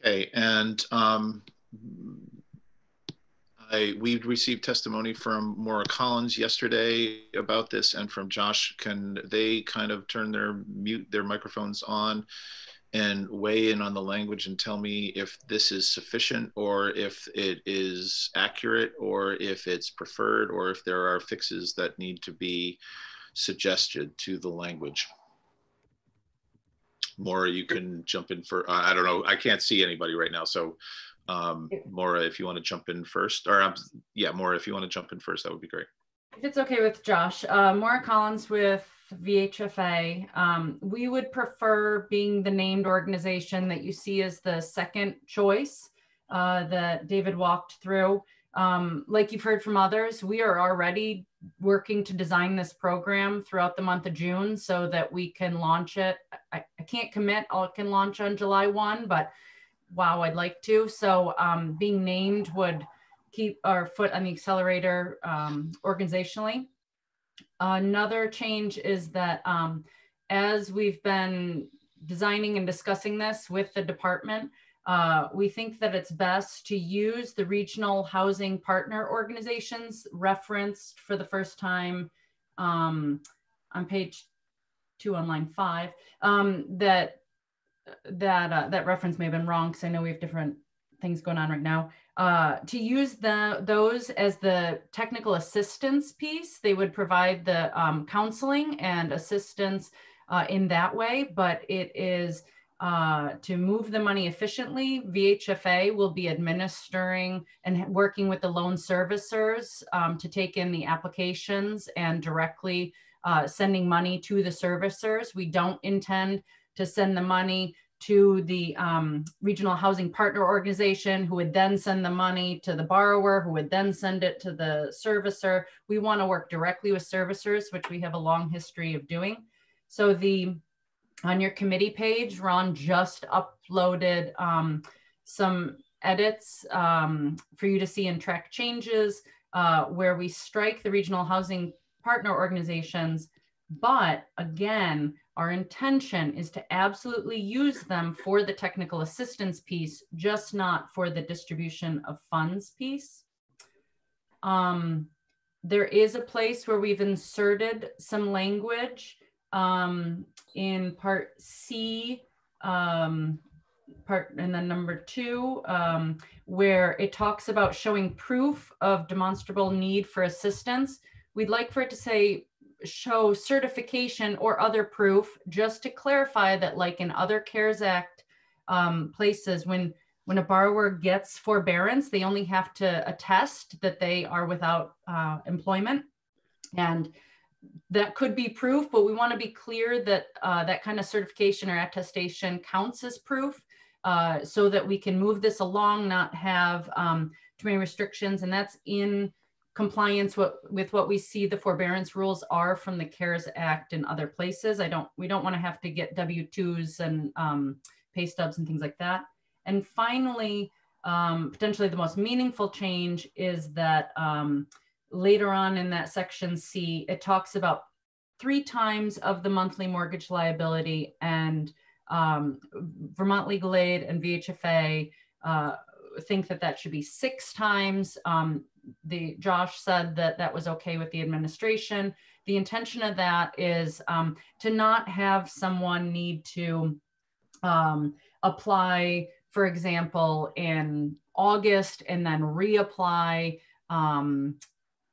Okay, and um, I we received testimony from Maura Collins yesterday about this, and from Josh. Can they kind of turn their mute their microphones on and weigh in on the language and tell me if this is sufficient, or if it is accurate, or if it's preferred, or if there are fixes that need to be suggested to the language? Maura, you can jump in for, I don't know, I can't see anybody right now. So um, Maura, if you want to jump in first, or um, yeah, Maura, if you want to jump in first, that would be great. If it's okay with Josh, uh, Maura Collins with VHFA, um, we would prefer being the named organization that you see as the second choice uh, that David walked through. Um, like you've heard from others, we are already working to design this program throughout the month of June so that we can launch it. I, I can't commit, I can launch on July 1, but wow, I'd like to. So um, being named would keep our foot on the accelerator um, organizationally. Another change is that um, as we've been designing and discussing this with the department, uh, we think that it's best to use the regional housing partner organizations referenced for the first time um, on page two on line five. Um, that that uh, that reference may have been wrong because I know we have different things going on right now. Uh, to use the those as the technical assistance piece, they would provide the um, counseling and assistance uh, in that way, but it is uh, to move the money efficiently. VHFA will be administering and working with the loan servicers um, to take in the applications and directly uh, sending money to the servicers. We don't intend to send the money to the um, regional housing partner organization who would then send the money to the borrower who would then send it to the servicer we want to work directly with servicers which we have a long history of doing so the on your committee page ron just uploaded um, some edits um, for you to see and track changes uh, where we strike the regional housing partner organizations but again our intention is to absolutely use them for the technical assistance piece, just not for the distribution of funds piece. Um, there is a place where we've inserted some language um, in part C, um, part and then number two, um, where it talks about showing proof of demonstrable need for assistance. We'd like for it to say show certification or other proof, just to clarify that like in other CARES Act um, places, when when a borrower gets forbearance, they only have to attest that they are without uh, employment. And that could be proof, but we want to be clear that uh, that kind of certification or attestation counts as proof uh, so that we can move this along, not have um, too many restrictions. And that's in compliance what, with what we see the forbearance rules are from the CARES Act and other places. I don't, we don't want to have to get W-2s and um, pay stubs and things like that. And finally, um, potentially the most meaningful change is that um, later on in that section C, it talks about three times of the monthly mortgage liability and um, Vermont Legal Aid and VHFA uh, think that that should be six times. Um, the Josh said that that was okay with the administration. The intention of that is um, to not have someone need to um, apply, for example, in August and then reapply um,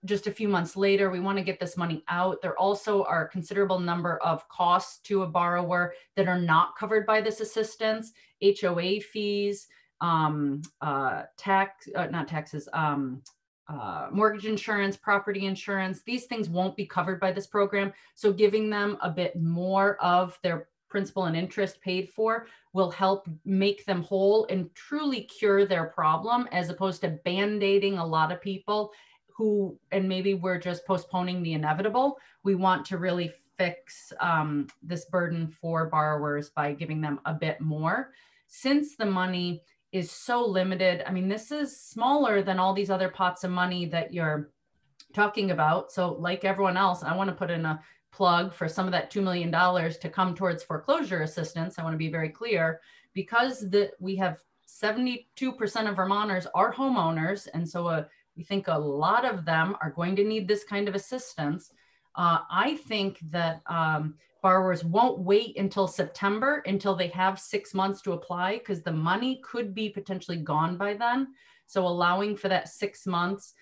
just a few months later. We want to get this money out. There also are a considerable number of costs to a borrower that are not covered by this assistance, HOA fees, um, uh, tax, uh, not taxes, um, uh, mortgage insurance, property insurance, these things won't be covered by this program. So giving them a bit more of their principal and interest paid for will help make them whole and truly cure their problem as opposed to band-aiding a lot of people who, and maybe we're just postponing the inevitable. We want to really fix um, this burden for borrowers by giving them a bit more. Since the money is so limited. I mean, this is smaller than all these other pots of money that you're talking about. So, like everyone else, I want to put in a plug for some of that $2 million to come towards foreclosure assistance. I want to be very clear because the, we have 72% of Vermonters are homeowners. And so uh, we think a lot of them are going to need this kind of assistance. Uh, I think that um, borrowers won't wait until September until they have six months to apply because the money could be potentially gone by then. So allowing for that six months,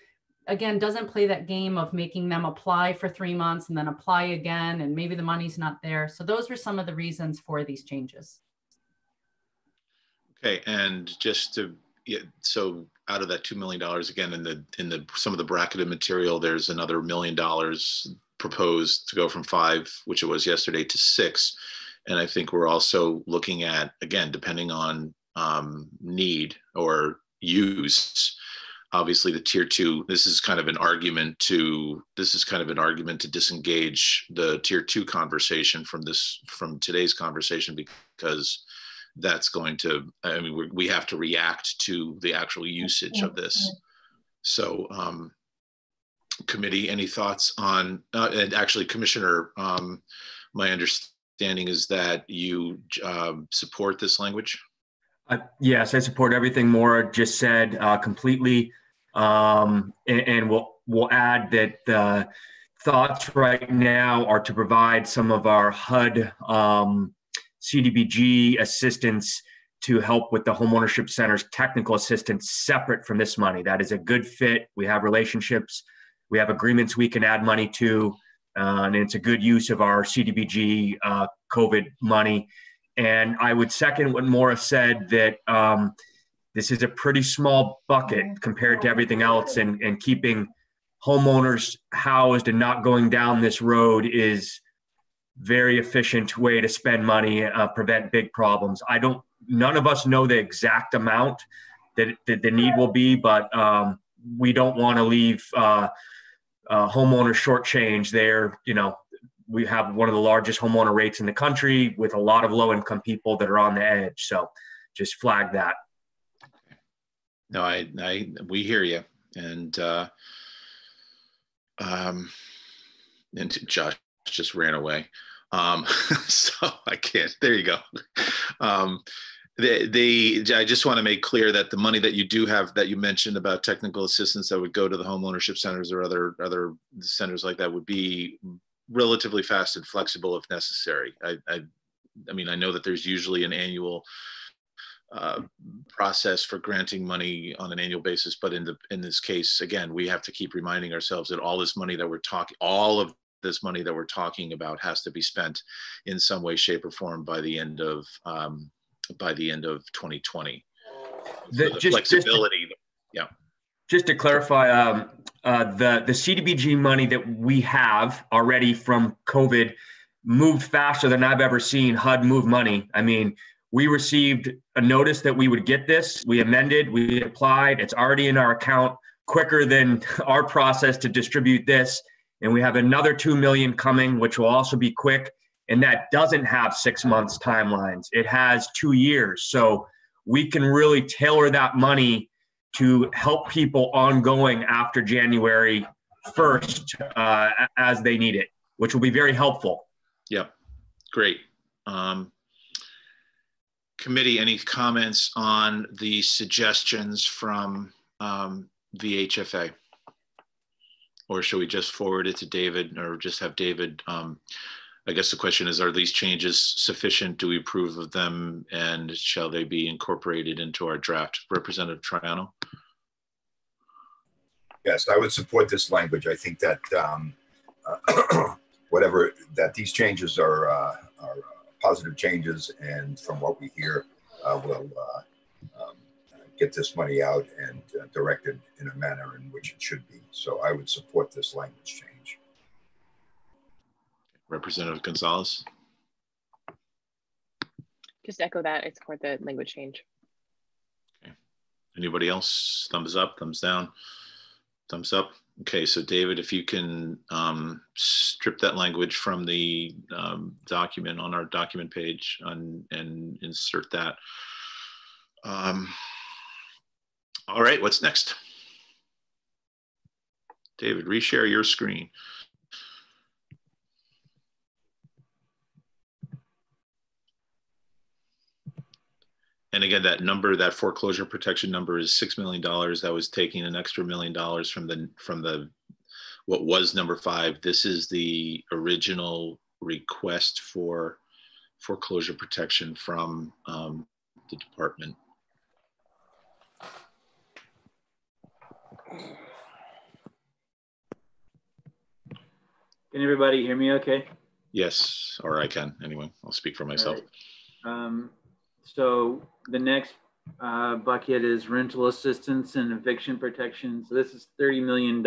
again, doesn't play that game of making them apply for three months and then apply again, and maybe the money's not there. So those were some of the reasons for these changes. Okay, and just to yeah, so out of that two million dollars again in the in the some of the bracketed material, there's another million dollars proposed to go from five, which it was yesterday, to six. And I think we're also looking at, again, depending on um, need or use, obviously the tier two, this is kind of an argument to, this is kind of an argument to disengage the tier two conversation from this, from today's conversation because that's going to, I mean, we we have to react to the actual usage of this. So um, committee any thoughts on uh, and actually commissioner um, my understanding is that you um, support this language? Uh, yes i support everything maura just said uh, completely. Um, and, and, we'll we'll add that the thoughts right now are to provide some of our hud um, cdbg assistance to help with the homeownership center's technical assistance separate from this money that is a good fit we have relationships we have agreements we can add money to. uh, and it's a good use of our CDBG uh, COVID money. And I would second what Maura said that um, this is a pretty small bucket compared to everything else, and, and keeping homeowners housed and not going down this road is very efficient way to spend money, uh, prevent big problems. I don't. None of us know the exact amount that, that the need will be, but um, we don't want to leave uh, uh, homeowners shortchanged. There, you know, we have one of the largest homeowner rates in the country with a lot of low income people that are on the edge. So, just flag that. No, I, I, we hear you, and uh, um, and Josh just ran away. Um, so I can't. There you go. Um, they, they, I just want to make clear that the money that you do have that you mentioned about technical assistance that would go to the home ownership centers or other other centers like that would be relatively fast and flexible if necessary. I, I, I mean, I know that there's usually an annual uh, process for granting money on an annual basis, but in the in this case, again, we have to keep reminding ourselves that all this money that we're talking, all of this money that we're talking about has to be spent in some way, shape, or form by the end of um, by the end of 2020. The, so the just, flexibility, just to, yeah. Just to clarify, um, uh, the the CDBG money that we have already from COVID moved faster than I've ever seen HUD move money. I mean, we received a notice that we would get this. We amended, we applied. It's already in our account quicker than our process to distribute this and we have another 2 million coming which will also be quick. And that doesn't have six months timelines. It has two years. So we can really tailor that money to help people ongoing after january 1st uh, as they need it which will be very helpful. Yep. Great. Um, committee any comments on the suggestions from um, VHFA? Or should we just forward it to David or just have David? Um, I guess the question is, are these changes sufficient? Do we approve of them and shall they be incorporated into our draft? Representative Troiano? Yes, I would support this language. I think that um, uh, whatever, that these changes are, uh, are positive changes and from what we hear uh, will uh, get this money out and uh, directed in a manner in which it should be. So I would support this language change. Representative Gonzalez. Just echo that. I support the language change. Okay. Anybody else? Thumbs up, thumbs down, thumbs up. Okay, so David, if you can um, strip that language from the um, document on our document page and, and insert that. Um, all right, what's next? David, reshare your screen. And again, that number, that foreclosure protection number is $6 million. That was taking an extra million dollars from the, from the, what was number five. This is the original request for foreclosure protection from um, the department. Can everybody hear me okay? Yes, or I can anyway. I'll speak for myself. Right. Um, so the next uh, bucket is rental assistance and eviction protection. So this is $30 million.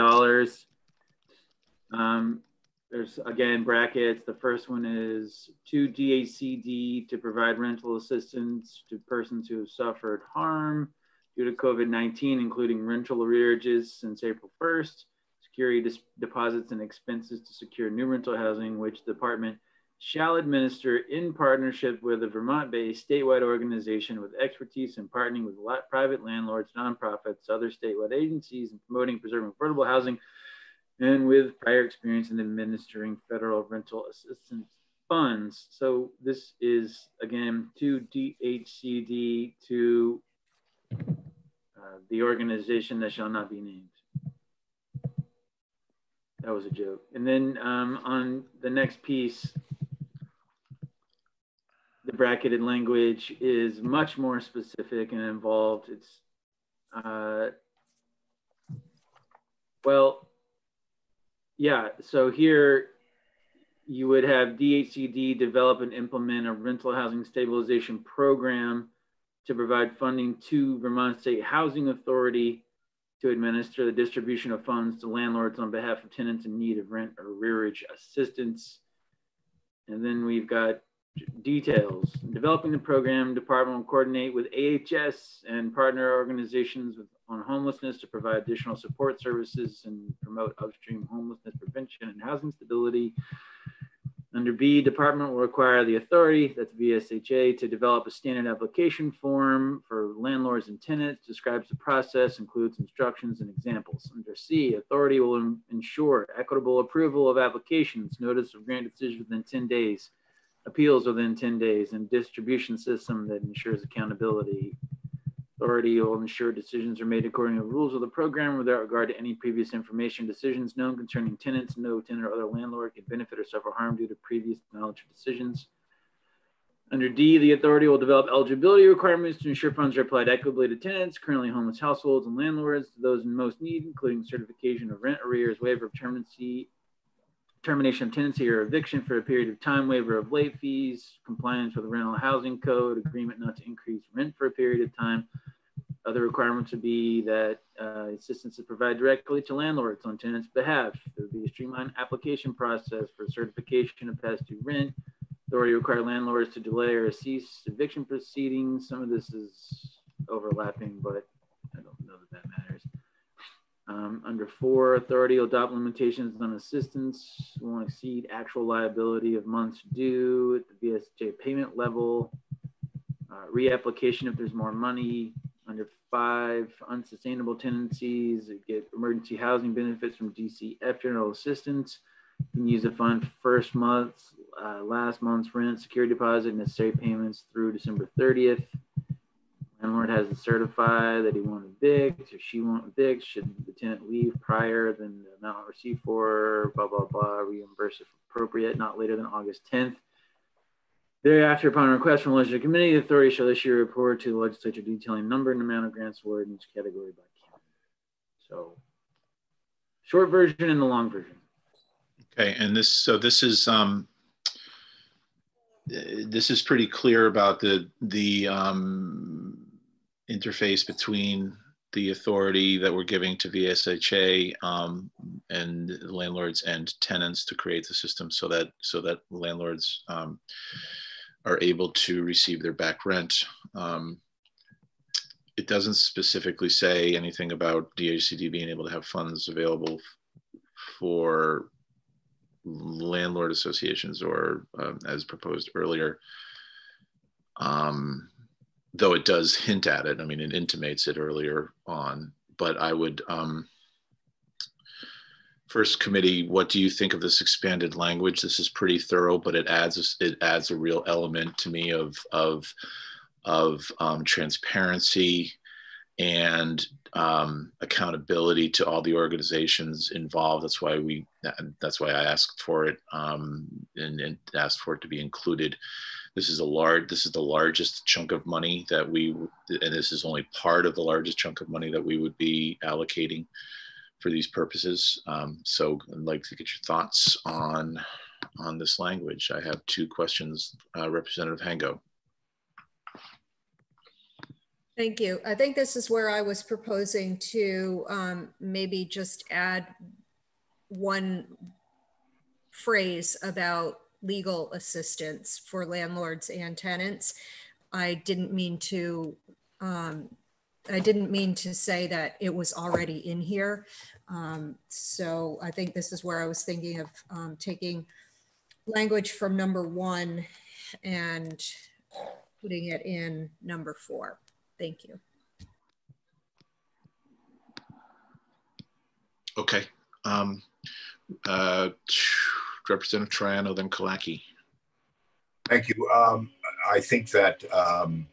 Um, there's again brackets. The first one is to DHCD to provide rental assistance to persons who have suffered harm due to COVID-19, including rental arrearages since April 1st security deposits and expenses to secure new rental housing, which the department shall administer in partnership with a Vermont-based statewide organization with expertise in partnering with private landlords, nonprofits, other statewide agencies in promoting preserving affordable housing, and with prior experience in administering federal rental assistance funds. So this is again to DHCD to uh, the organization that shall not be named. That was a joke. And then um, on the next piece, the bracketed language is much more specific and involved. It's, uh, well, yeah, so here you would have DHCD develop and implement a rental housing stabilization program to provide funding to Vermont State Housing Authority to administer the distribution of funds to landlords on behalf of tenants in need of rent arrearage assistance. And then we've got details. Developing the program, department will coordinate with AHS and partner organizations with, on homelessness to provide additional support services and promote upstream homelessness prevention and housing stability. Under B, department will require the authority, that's VSHA, to develop a standard application form for landlords and tenants, describes the process, includes instructions and examples. Under C, authority will ensure equitable approval of applications, notice of grant decision within 10 days, appeals within 10 days, and distribution system that ensures accountability. Authority will ensure decisions are made according to the rules of the program without regard to any previous information. Decisions known concerning tenants, no tenant or other landlord can benefit or suffer harm due to previous knowledge of decisions. Under D, the authority will develop eligibility requirements to ensure funds are applied equitably to tenants, currently homeless households, and landlords, to those in most need, including certification of rent arrears, waiver of terminacy, termination of tenancy or eviction for a period of time, waiver of late fees, compliance with the rental housing code, agreement not to increase rent for a period of time. Other requirements would be that uh, assistance is provided directly to landlords on tenants' behalf. There would be a streamlined application process for certification of past due rent. Authority require landlords to delay or cease eviction proceedings. Some of this is overlapping, but I don't know that that matters. Um, under four, authority will adopt limitations on assistance, won't exceed actual liability of months due at the VSHA payment level, uh, reapplication if there's more money. Under five, unsustainable tendencies, get emergency housing benefits from DCF general assistance. You can use the fund first month, uh, last month's rent, security deposit, necessary payments through December 30th landlord has to certify that he won't evict or she won't evict should the tenant leave prior than the amount received for blah blah blah reimburse if appropriate not later than august 10th thereafter upon request from the legislative committee the authority shall issue a report to the legislature detailing number and amount of grants awarded in each category by county. So short version and the long version. Okay and this so this is um this is pretty clear about the the um, interface between the authority that we're giving to VSHA um, and landlords and tenants to create the system so that so that landlords um, are able to receive their back rent. Um, it doesn't specifically say anything about DHCD being able to have funds available for landlord associations or um, as proposed earlier. Um, though it does hint at it. I mean, it intimates it earlier on, but I would, um, first committee, what do you think of this expanded language? This is pretty thorough, but it adds, it adds a real element to me of, of, of um, transparency and um, accountability to all the organizations involved. That's why we, that's why I asked for it um, and, and asked for it to be included. This is a large, this is the largest chunk of money that we, and this is only part of the largest chunk of money that we would be allocating for these purposes. Um, so I'd like to get your thoughts on, on this language. I have two questions, uh, Representative Hango. Thank you. I think this is where I was proposing to um, maybe just add one phrase about legal assistance for landlords and tenants. I didn't mean to, um, I didn't mean to say that it was already in here. Um, so I think this is where I was thinking of um, taking language from number one and putting it in number four. Thank you. Okay. Um, uh, Representative Troiano, then Killacky. Thank you. Um, I think that, um,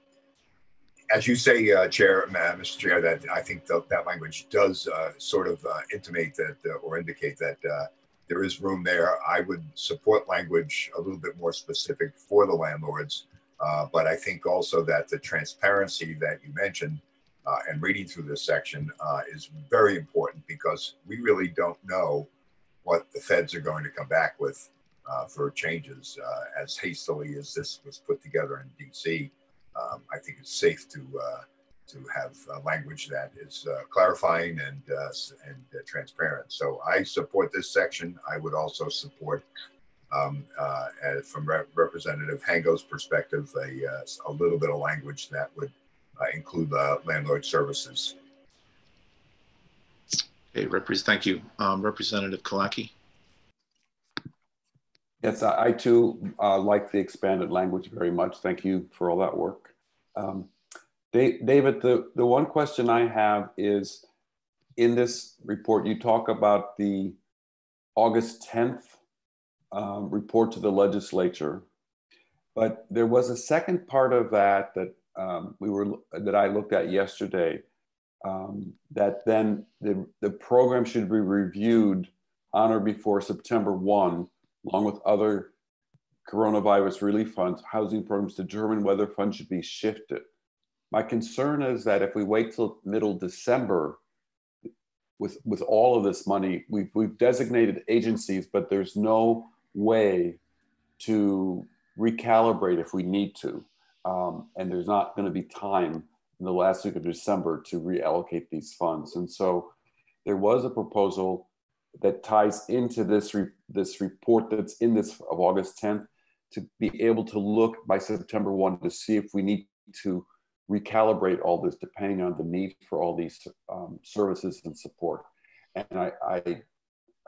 as you say, uh, Chair, Mr. Chair, that I think that, that language does uh, sort of uh, intimate that uh, or indicate that uh, there is room there. I would support language a little bit more specific for the landlords, uh, but I think also that the transparency that you mentioned and reading through this section is very important because we really don't know what the feds are going to come back with uh, for changes uh, as hastily as this was put together in DC. Um, I think it's safe to uh, to have language that is uh, clarifying and uh, and transparent. So I support this section. I would also support, um, from Re Representative Hango's perspective, a, a little bit of language that would include landlord services. Okay, thank you. Um, Representative Killacky. Yes, I, I too uh, like the expanded language very much. Thank you for all that work. Um, David, the, the one question I have is in this report, you talk about the August 10th um, report to the legislature, but there was a second part of that that um, we were that I looked at yesterday. Um, that then the, the program should be reviewed on or before September 1 along with other coronavirus relief funds, housing programs to determine whether funds should be shifted. My concern is that if we wait till middle December with, with all of this money, we've, we've designated agencies, but there's no way to recalibrate if we need to. Um, and there's not going to be time in the last week of December to reallocate these funds. And so there was a proposal that ties into this re this report that's in this of August 10th to be able to look by September 1 to see if we need to recalibrate all this depending on the need for all these um, services and support. And I, I,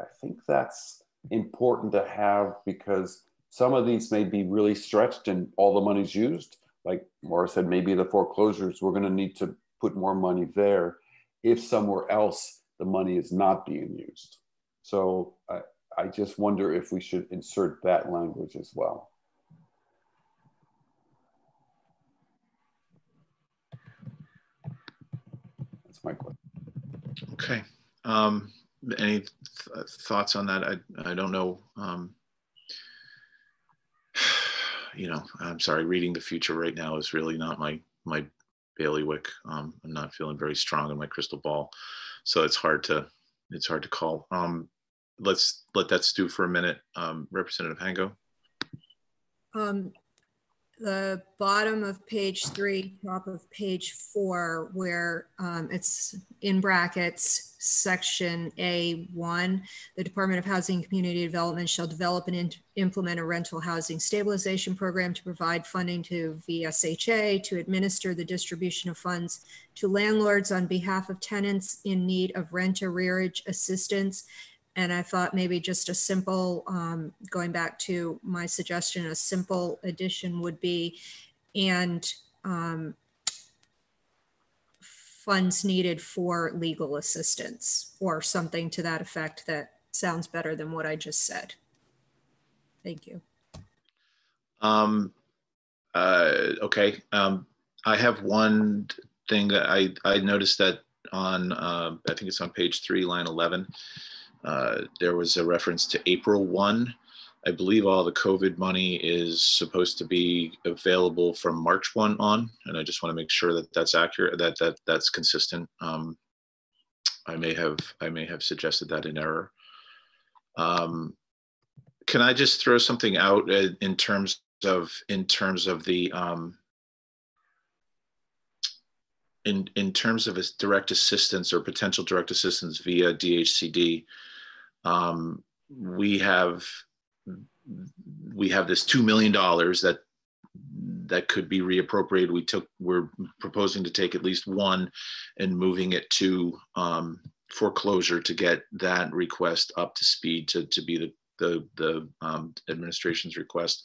I think that's important to have because some of these may be really stretched and all the money's used. Like Maura said, maybe the foreclosures, we're going to need to put more money there if somewhere else the money is not being used. So I, I just wonder if we should insert that language as well. That's my question. Okay. Um, any th thoughts on that? I, I don't know. Um, you know, I'm sorry, reading the future right now is really not my, my bailiwick. Um, I'm not feeling very strong in my crystal ball. So it's hard to, it's hard to call. Um, let's let that stew for a minute. Um, Representative Hango. Um, the bottom of page three, top of page four, where um, it's in brackets, section A1, the Department of Housing and Community Development shall develop and implement a rental housing stabilization program to provide funding to VSHA to administer the distribution of funds to landlords on behalf of tenants in need of rent arrearage assistance and I thought maybe just a simple, um, going back to my suggestion, a simple addition would be, and um, funds needed for legal assistance or something to that effect that sounds better than what I just said. Thank you. Um, uh, okay. Um, I have one thing that I, I noticed that on, uh, I think it's on page three, line 11. Uh, there was a reference to April 1. I believe all the COVID money is supposed to be available from March 1 on, and I just want to make sure that that's accurate, that that that's consistent. Um, I may have I may have suggested that in error. Um, can I just throw something out in terms of in terms of the um, in in terms of direct assistance or potential direct assistance via DHCD? Um, we have we have this two million dollars that that could be reappropriated. We took we're proposing to take at least one and moving it to um, foreclosure to get that request up to speed to to be the the the um, administration's request.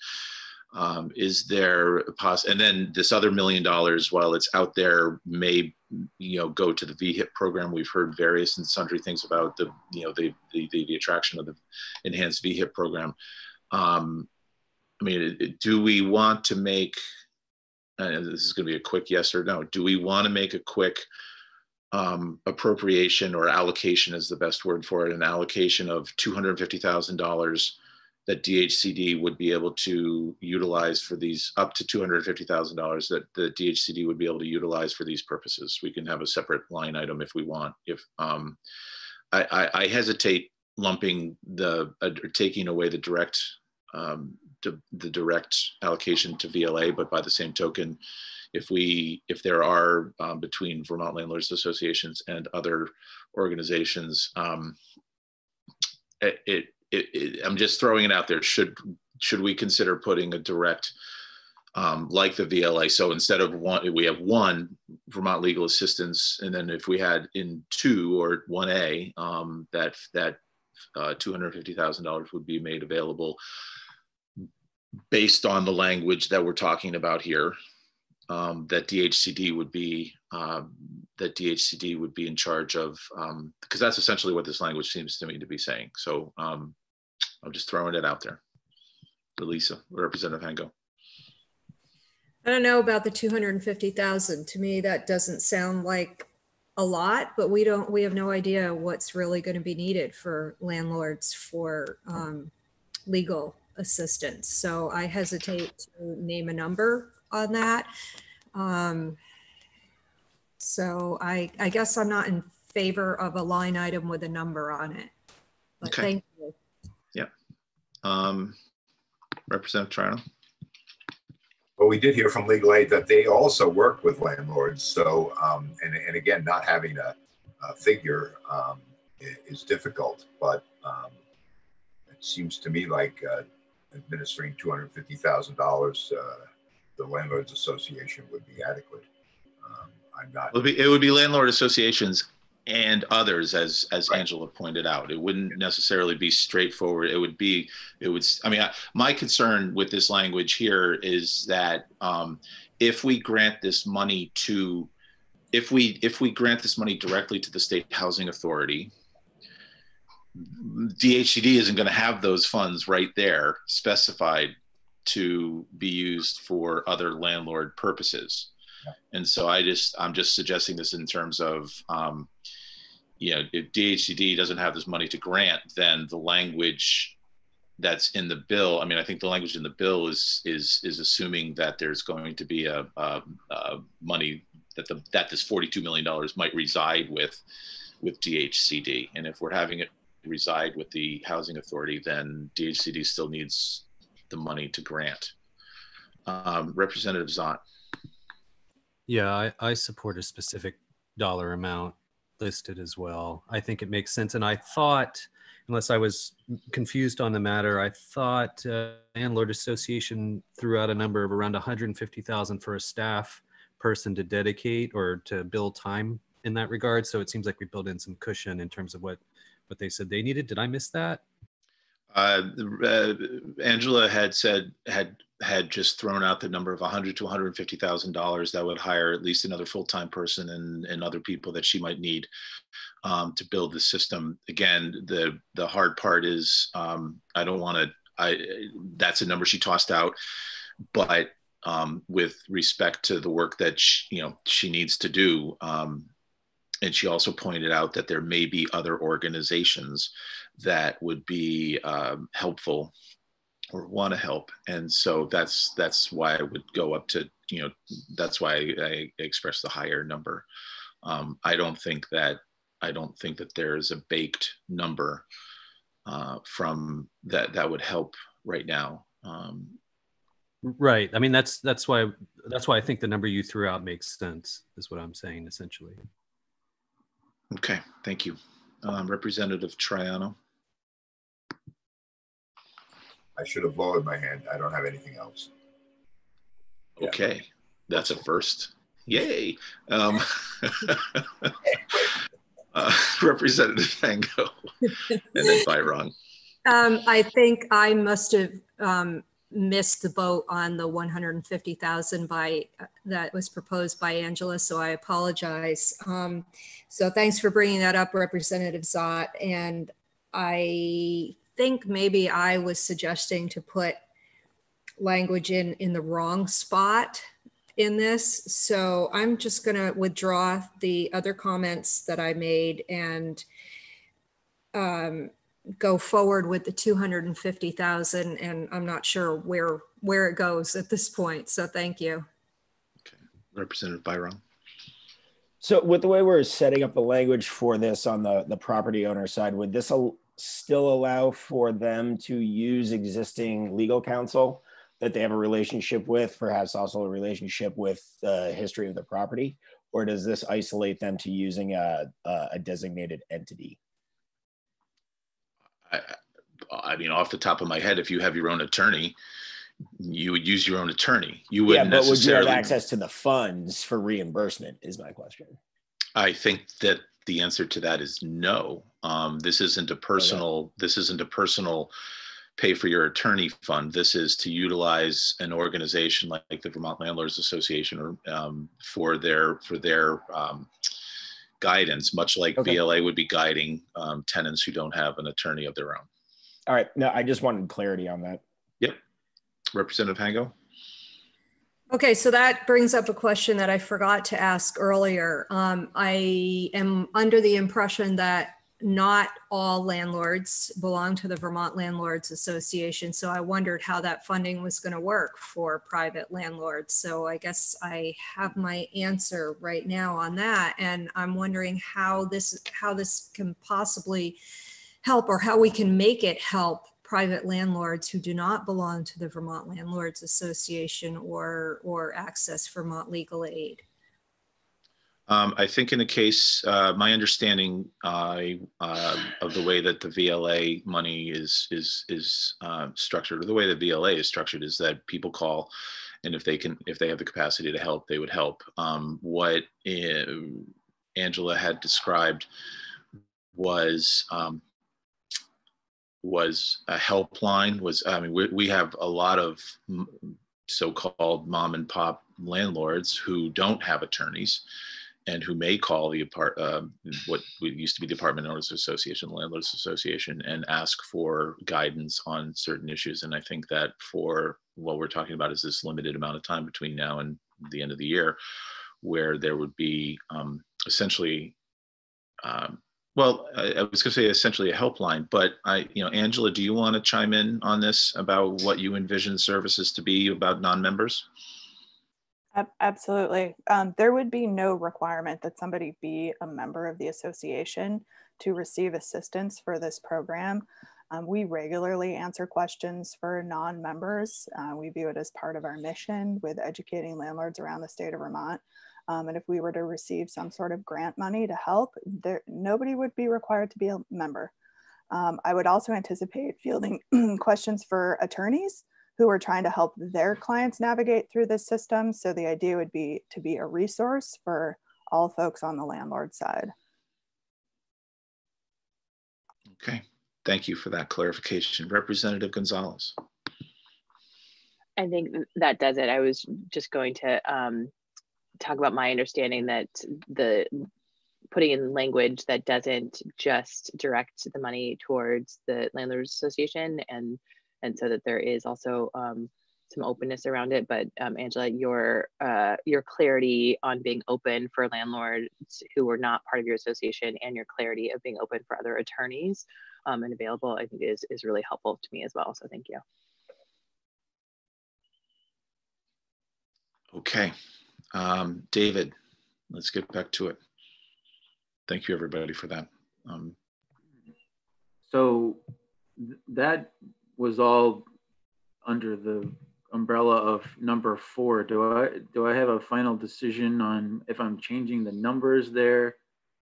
Um, is there a poss and then this other million dollars while it's out there may you know go to the VHIP program. We've heard various and sundry things about the you know the the, the, the attraction of the enhanced VHIP program. Um, I mean do we want to make and this is going to be a quick yes or no do we want to make a quick um, appropriation or allocation is the best word for it an allocation of $250,000 that DHCD would be able to utilize for these up to $250,000 that the DHCD would be able to utilize for these purposes. We can have a separate line item if we want. If um, I, I, I, hesitate lumping the uh, taking away the direct um, the direct allocation to VLA, but by the same token, if we if there are um, between Vermont Landlords Associations and other organizations, um, it, it, it, I'm just throwing it out there. Should should we consider putting a direct um, like the VLA? So instead of one, we have one Vermont Legal Assistance, and then if we had in two or one A, um, that that uh, $250,000 would be made available based on the language that we're talking about here. Um, that DHCD would be um, that DHCD would be in charge of um, because that's essentially what this language seems to me to be saying. So um, I'm just throwing it out there. Lisa, Representative Hango. I don't know about the 250,000. To me, that doesn't sound like a lot, but we don't, we have no idea what's really going to be needed for landlords for um, legal assistance. So I hesitate to name a number on that. Um, so I, I guess I'm not in favor of a line item with a number on it. But Okay. thank you. Um, Representative Troiano. Well, we did hear from legal aid that they also work with landlords. So, um, and, and again, not having a, a figure um, is difficult, but um, it seems to me like uh, administering $250,000, uh, the Landlords Association would be adequate. Um, I'm not. It would be, it would be landlord associations and others, as, as Angela pointed out. It wouldn't necessarily be straightforward. It would be, it would, I mean, I- my concern with this language here is that um, if we grant this money to, if we, if we grant this money directly to the State Housing Authority, DHCD isn't going to have those funds right there specified to be used for other landlord purposes. And so I just, I'm just suggesting this in terms of, um, you know, if DHCD doesn't have this money to grant, then the language that's in the bill, I mean, I think the language in the bill is, is, is assuming that there's going to be a, a, a money that the, that this $42 million might reside with, with DHCD. And if we're having it reside with the housing authority, then DHCD still needs the money to grant. Um, Representative Zott. Yeah, I, I support a specific dollar amount listed as well. I think it makes sense. And I thought, unless I was confused on the matter, I thought uh, landlord association threw out a number of around 150,000 for a staff person to dedicate or to bill time in that regard. So it seems like we built in some cushion in terms of what what they said they needed. Did I miss that? Uh, uh, Angela had said had had just thrown out the number of 100 to 150 thousand dollars that would hire at least another full time person and and other people that she might need um, to build the system. Again, the the hard part is um, I don't want to. I that's a number she tossed out, but um, with respect to the work that she, you know she needs to do. Um, and she also pointed out that there may be other organizations that would be um, helpful or want to help and so that's that's why i would go up to you know that's why i, I expressed the higher number um, i don't think that i don't think that there's a baked number uh, from that that would help right now um, Right. I mean, that's that's why that's why I think the number you threw out makes sense. Is what I'm saying essentially. okay thank you um, representative troiano I should have lowered my hand. I don't have anything else. Okay, that's a first. Yay. Um, uh, Representative Hango and then Byron. Um, I think I must have um, missed the boat on the 150,000 by that was proposed by Angela, so I apologize. Um, so thanks for bringing that up, Representative Zott. And I think maybe I was suggesting to put language in in the wrong spot in this. So I'm just going to withdraw the other comments that I made and um, go forward with the 250,000 and I'm not sure where where it goes at this point. So thank you. Okay. Representative Byron. So with the way we're setting up the language for this on the, the property owner side, would this al- still allow for them to use existing legal counsel that they have a relationship with, perhaps also a relationship with the history of the property? Or does this isolate them to using a, a designated entity? I, I mean, off the top of my head, if you have your own attorney, you would use your own attorney. You wouldn't but would you have necessarily. access to the funds for reimbursement is my question. I think that the answer to that is no. Um, this isn't a personal, this isn't a personal pay for your attorney fund. This is to utilize an organization like, like the Vermont Landlords Association or um, for their, for their um, guidance, much like Okay. VLA would be guiding um, tenants who don't have an attorney of their own. All right, no, I just wanted clarity on that. Yep. Representative Hango? Okay, so that brings up a question that I forgot to ask earlier. Um, I am under the impression that not all landlords belong to the Vermont Landlords Association. So I wondered how that funding was going to work for private landlords. So I guess I have my answer right now on that. And I'm wondering how this, how this can possibly help or how we can make it help private landlords who do not belong to the Vermont Landlords Association or, or access Vermont legal aid. Um, I think in the case, uh, my understanding uh, uh, of the way that the VLA money is is is uh, structured, or the way the VLA is structured, is that people call, and if they can, if they have the capacity to help, they would help. Um, what uh, Angela had described was um, was a helpline. Was I mean, we, we have a lot of so-called mom and pop landlords who don't have attorneys and who may call the apart uh, what used to be the apartment owners association landlords association and ask for guidance on certain issues and i think that for what we're talking about is this limited amount of time between now and the end of the year where there would be um, essentially um, well I, I was going to say essentially a helpline but i you know angela do you want to chime in on this about what you envision services to be about non-members Absolutely. Um, there would be no requirement that somebody be a member of the association to receive assistance for this program. Um, we regularly answer questions for non-members. Uh, we view it as part of our mission with educating landlords around the state of Vermont. Um, and if we were to receive some sort of grant money to help, there, nobody would be required to be a member. Um, I would also anticipate fielding questions for attorneys who are trying to help their clients navigate through this system. So the idea would be to be a resource for all folks on the landlord side. okay thank you for that clarification representative gonzalez I think that does it. I was just going to um, talk about my understanding that the putting in language that doesn't just direct the money towards the landlords association and and so that there is also um, some openness around it. But um, Angela, your uh, your clarity on being open for landlords who are not part of your association and your clarity of being open for other attorneys um, and available, I think is is really helpful to me as well. So thank you. Okay, um, David, let's get back to it. Thank you, everybody, for that. Um, So th- that was all under the umbrella of number four. Do I, do I have a final decision on if I'm changing the numbers there?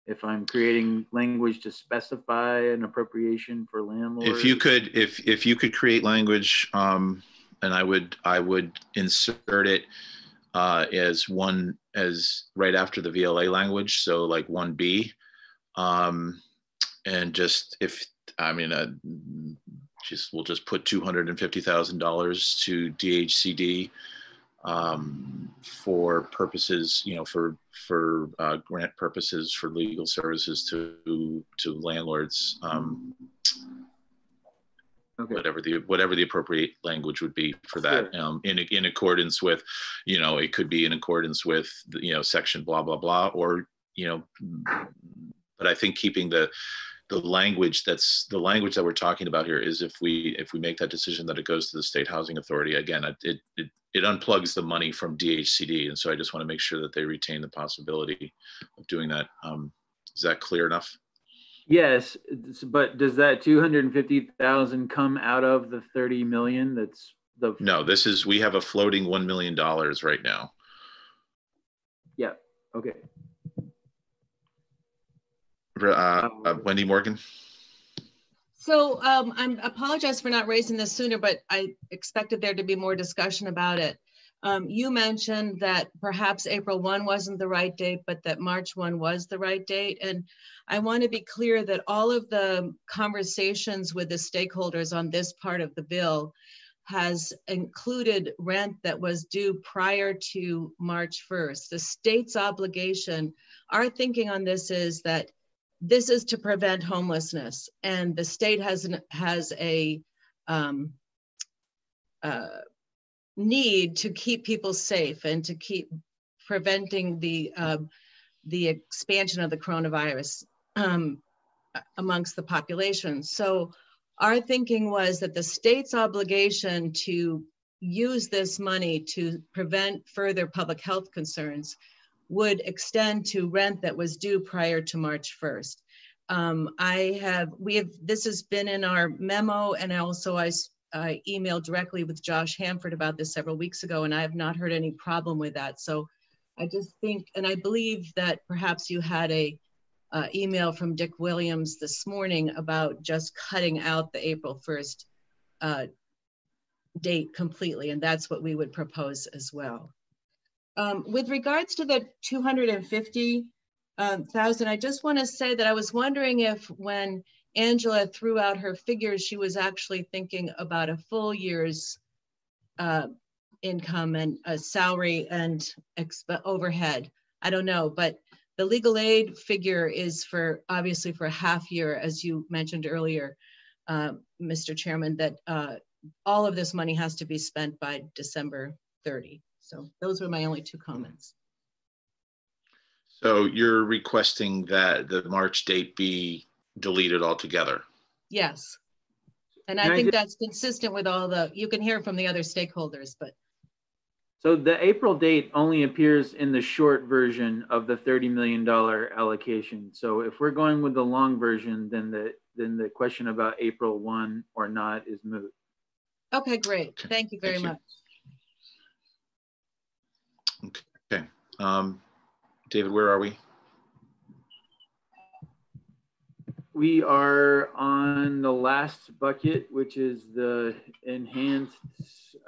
If I'm creating language to specify an appropriation for landlords? if you could, if if you could create language, um, and I would I would insert it uh, as one as right after the VLA language, so like one B, um, and just if I mean, uh, just we'll just put two hundred and fifty thousand dollars to DHCD um, for purposes, you know, for for uh, grant purposes for legal services to to landlords. Um, whatever the whatever the appropriate language would be for that um, in in accordance with you know it could be in accordance with you know section blah blah blah or you know but i think keeping the the language that's the language that we're talking about here is if we if we make that decision that it goes to the state housing authority again it it it, it unplugs the money from dhcd and so i just want to make sure that they retain the possibility of doing that. Um, is that clear enough Yes, but does that 250,000 come out of the 30 million that's the, No, this is, we have a floating $1 million right now. yeah, okay. Uh, uh, Wendy Morgan? So um, I'm apologize for not raising this sooner, but I expected there to be more discussion about it. Um, you mentioned that perhaps April 1 wasn't the right date, but that March 1 was the right date. And I want to be clear that all of the conversations with the stakeholders on this part of the bill has included rent that was due prior to March 1st. The state's obligation, our thinking on this is that this is to prevent homelessness, and the state has an, has a um, uh, need to keep people safe and to keep preventing the uh, the expansion of the coronavirus um, amongst the population. So our thinking was that the state's obligation to use this money to prevent further public health concerns would extend to rent that was due prior to March 1st. Um, I have, we have, this has been in our memo and also I, I emailed directly with Josh Hanford about this several weeks ago and I have not heard any problem with that. So I just think, and I believe that perhaps you had a uh, email from Dick Williams this morning about just cutting out the April 1st uh, date completely. And that's what we would propose as well. Um, with regards to the 250,000, um, I just want to say that I was wondering if when Angela threw out her figures, she was actually thinking about a full year's uh, income and a salary and overhead. I don't know, but the legal aid figure is for obviously for a half year, as you mentioned earlier, uh, Mr. Chairman, that uh, all of this money has to be spent by December 30. So those were my only two comments. So you're requesting that the March date be deleted altogether? Yes. And I think that's consistent with all the, you can hear from the other stakeholders, but. So the April date only appears in the short version of the $30 million allocation. So if we're going with the long version, then the, then the question about April 1 or not is moot. Okay, great. Thank you very Thank you. much. Okay. Um, David, where are we? We are on the last bucket, which is the enhanced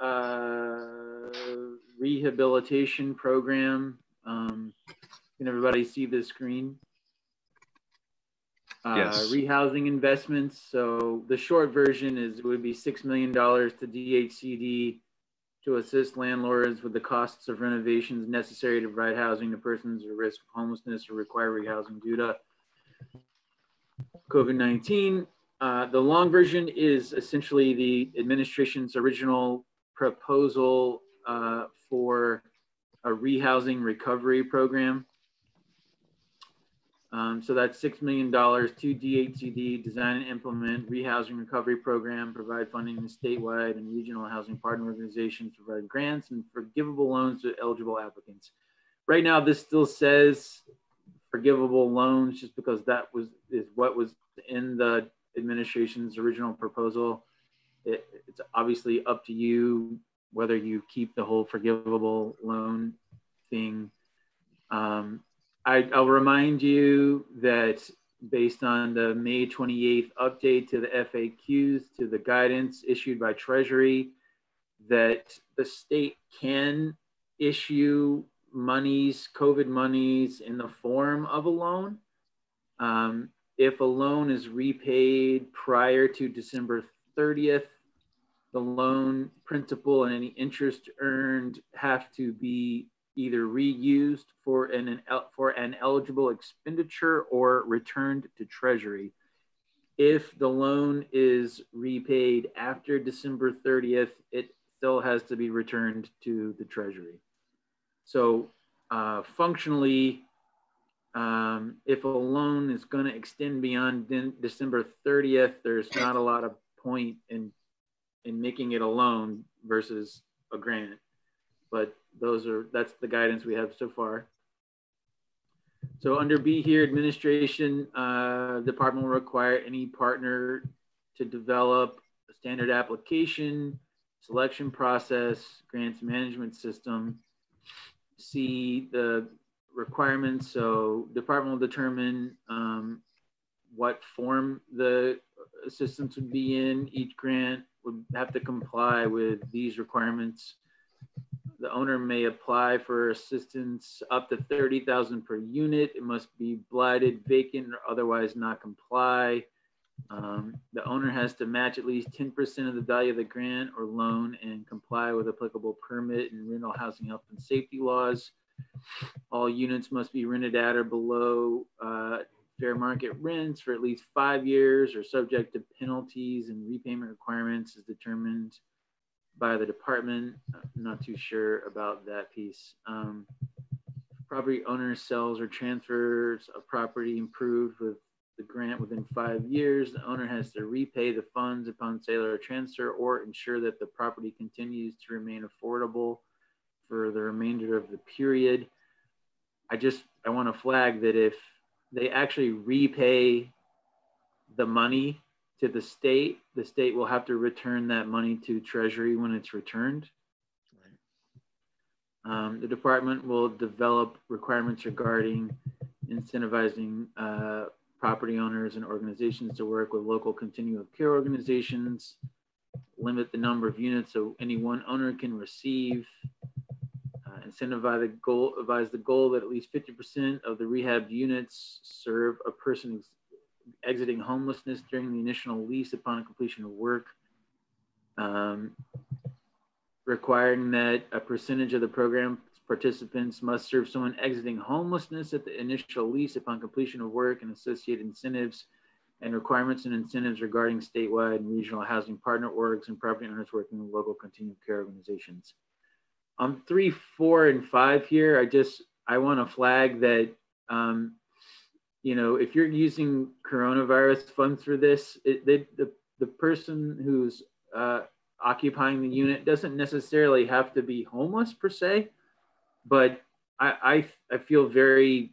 uh, rehabilitation program. Um, can everybody see the screen? Uh, Yes. Rehousing investments. So the short version is it would be $6 million to DHCD to assist landlords with the costs of renovations necessary to provide housing to persons at risk of homelessness or require rehousing due to COVID-19. Uh, the long version is essentially the administration's original proposal uh, for a rehousing recovery program. Um, so that's $6 million to DHCD, design and implement rehousing recovery program, provide funding to statewide and regional housing partner organizations, provide grants and forgivable loans to eligible applicants. Right now, this still says forgivable loans just because that was is what was in the administration's original proposal. It, it's obviously up to you whether you keep the whole forgivable loan thing. Um, I, I'll remind you that based on the May 28th update to the FAQs to the guidance issued by Treasury, that the state can issue monies, COVID monies in the form of a loan. Um, if a loan is repaid prior to December 30th, the loan principal and any interest earned have to be either reused for an, an for an eligible expenditure or returned to treasury. If the loan is repaid after December 30th, it still has to be returned to the treasury. So uh, functionally, um, if a loan is going to extend beyond de- December 30th, there's not a lot of point in in making it a loan versus a grant. But those are that's the guidance we have so far. So under B here, administration uh, department will require any partner to develop a standard application, selection process, grants management system. See the requirements. So department will determine um, what form the assistance would be in. Each grant would have to comply with these requirements the owner may apply for assistance up to 30,000 per unit. It must be blighted, vacant, or otherwise not comply. Um, the owner has to match at least 10% of the value of the grant or loan and comply with applicable permit and rental housing health and safety laws. All units must be rented at or below uh, fair market rents for at least five years or subject to penalties and repayment requirements as determined by the department. I'm not too sure about that piece. Um, property owner sells or transfers a property improved with the grant within five years. The owner has to repay the funds upon sale or transfer or ensure that the property continues to remain affordable for the remainder of the period. I just, I want to flag that if they actually repay the money to the state, the state will have to return that money to Treasury when it's returned. Um, the department will develop requirements regarding incentivizing uh, property owners and organizations to work with local continuum of care organizations, limit the number of units so any one owner can receive, incentivize the goal, the goal that at least 50% of the rehab units serve a person exiting homelessness during the initial lease upon completion of work, um, requiring that a percentage of the program participants must serve someone exiting homelessness at the initial lease upon completion of work and associated incentives and requirements and incentives regarding statewide and regional housing partner orgs and property owners working with local continuum care organizations. On three, four, and five here, I just, I want to flag that um, you know, if you're using coronavirus funds for this, it, they, the, the person who's uh, occupying the unit doesn't necessarily have to be homeless per se, but I, I, I feel very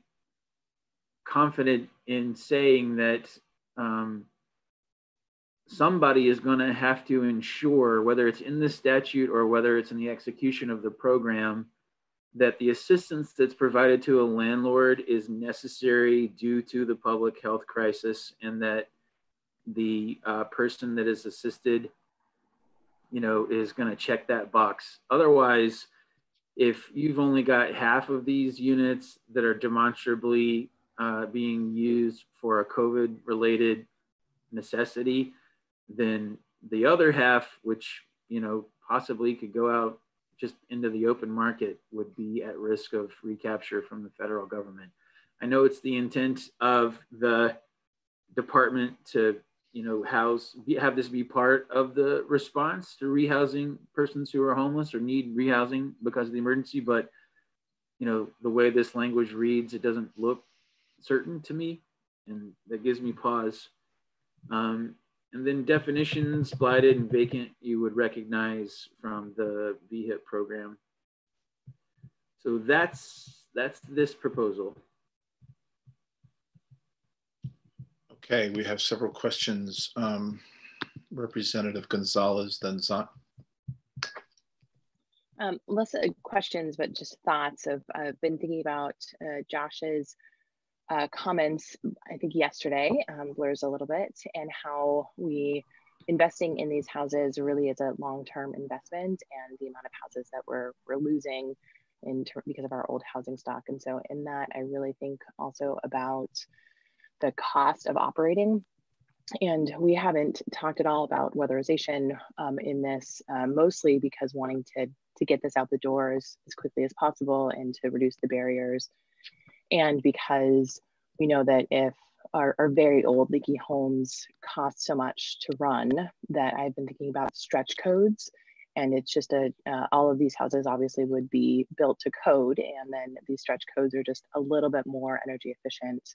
confident in saying that um, somebody is going to have to ensure, whether it's in the statute or whether it's in the execution of the program, that the assistance that's provided to a landlord is necessary due to the public health crisis and that the uh, person that is assisted you know is going to check that box. Otherwise if you've only got half of these units that are demonstrably uh, being used for a covid related necessity then the other half which you know possibly could go out just into the open market would be at risk of recapture from the federal government. I know it's the intent of the department to, you know, house, have this be part of the response to rehousing persons who are homeless or need rehousing because of the emergency. But, you know, the way this language reads, it doesn't look certain to me. And that gives me pause. Um, and then definitions, blighted and vacant, you would recognize from the VHIP program. So that's, that's this proposal. Okay, we have several questions. Um, Representative Gonzalez, then Zot. Um, less uh, questions, but just thoughts of, I've been thinking about uh, Josh's uh, comments, I think yesterday, um, blurs a little bit, and how we investing in these houses really is a long-term investment, and the amount of houses that we're we're losing in because of our old housing stock. And so, in that, I really think also about the cost of operating. And we haven't talked at all about weatherization um, in this, uh, mostly because wanting to to get this out the doors as quickly as possible and to reduce the barriers and because we know that if our, our, very old leaky homes cost so much to run that I've been thinking about stretch codes. And it's just a, uh, all of these houses obviously would be built to code. And then these stretch codes are just a little bit more energy efficient.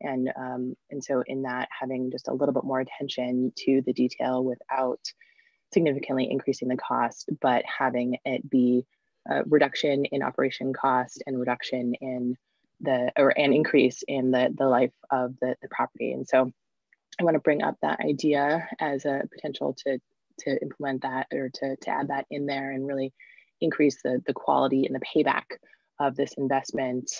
And, um, and so in that having just a little bit more attention to the detail without significantly increasing the cost, but having it be a reduction in operation cost and reduction in the or an increase in the the life of the, the property. And so I want to bring up that idea as a potential to to implement that or to, to add that in there and really increase the, the quality and the payback of this investment.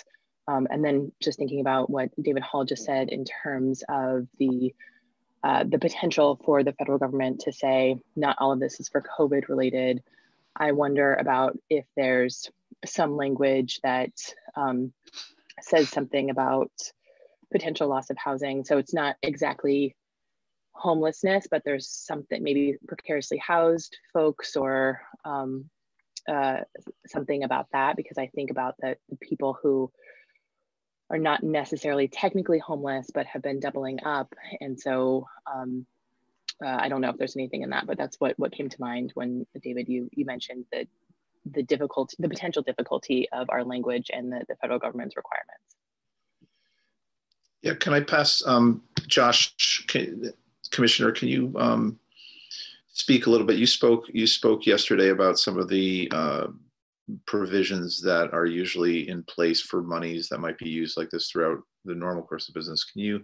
Um, and then just thinking about what David Hall just said in terms of the uh, the potential for the federal government to say not all of this is for COVID related. I wonder about if there's some language that um, says something about potential loss of housing. So it's not exactly homelessness, but there's something maybe precariously housed folks or um, uh, something about that because I think about the, the, people who are not necessarily technically homeless but have been doubling up, and so um, uh, I don't know if there's anything in that, but that's what what came to mind when David you you mentioned the the difficulty the potential difficulty of our language and the, the federal government's requirements. Yeah, can I pass, um, Josh, can, Commissioner, can you um, speak a little bit? You spoke, you spoke yesterday about some of the uh, provisions that are usually in place for monies that might be used like this throughout the normal course of business. Can you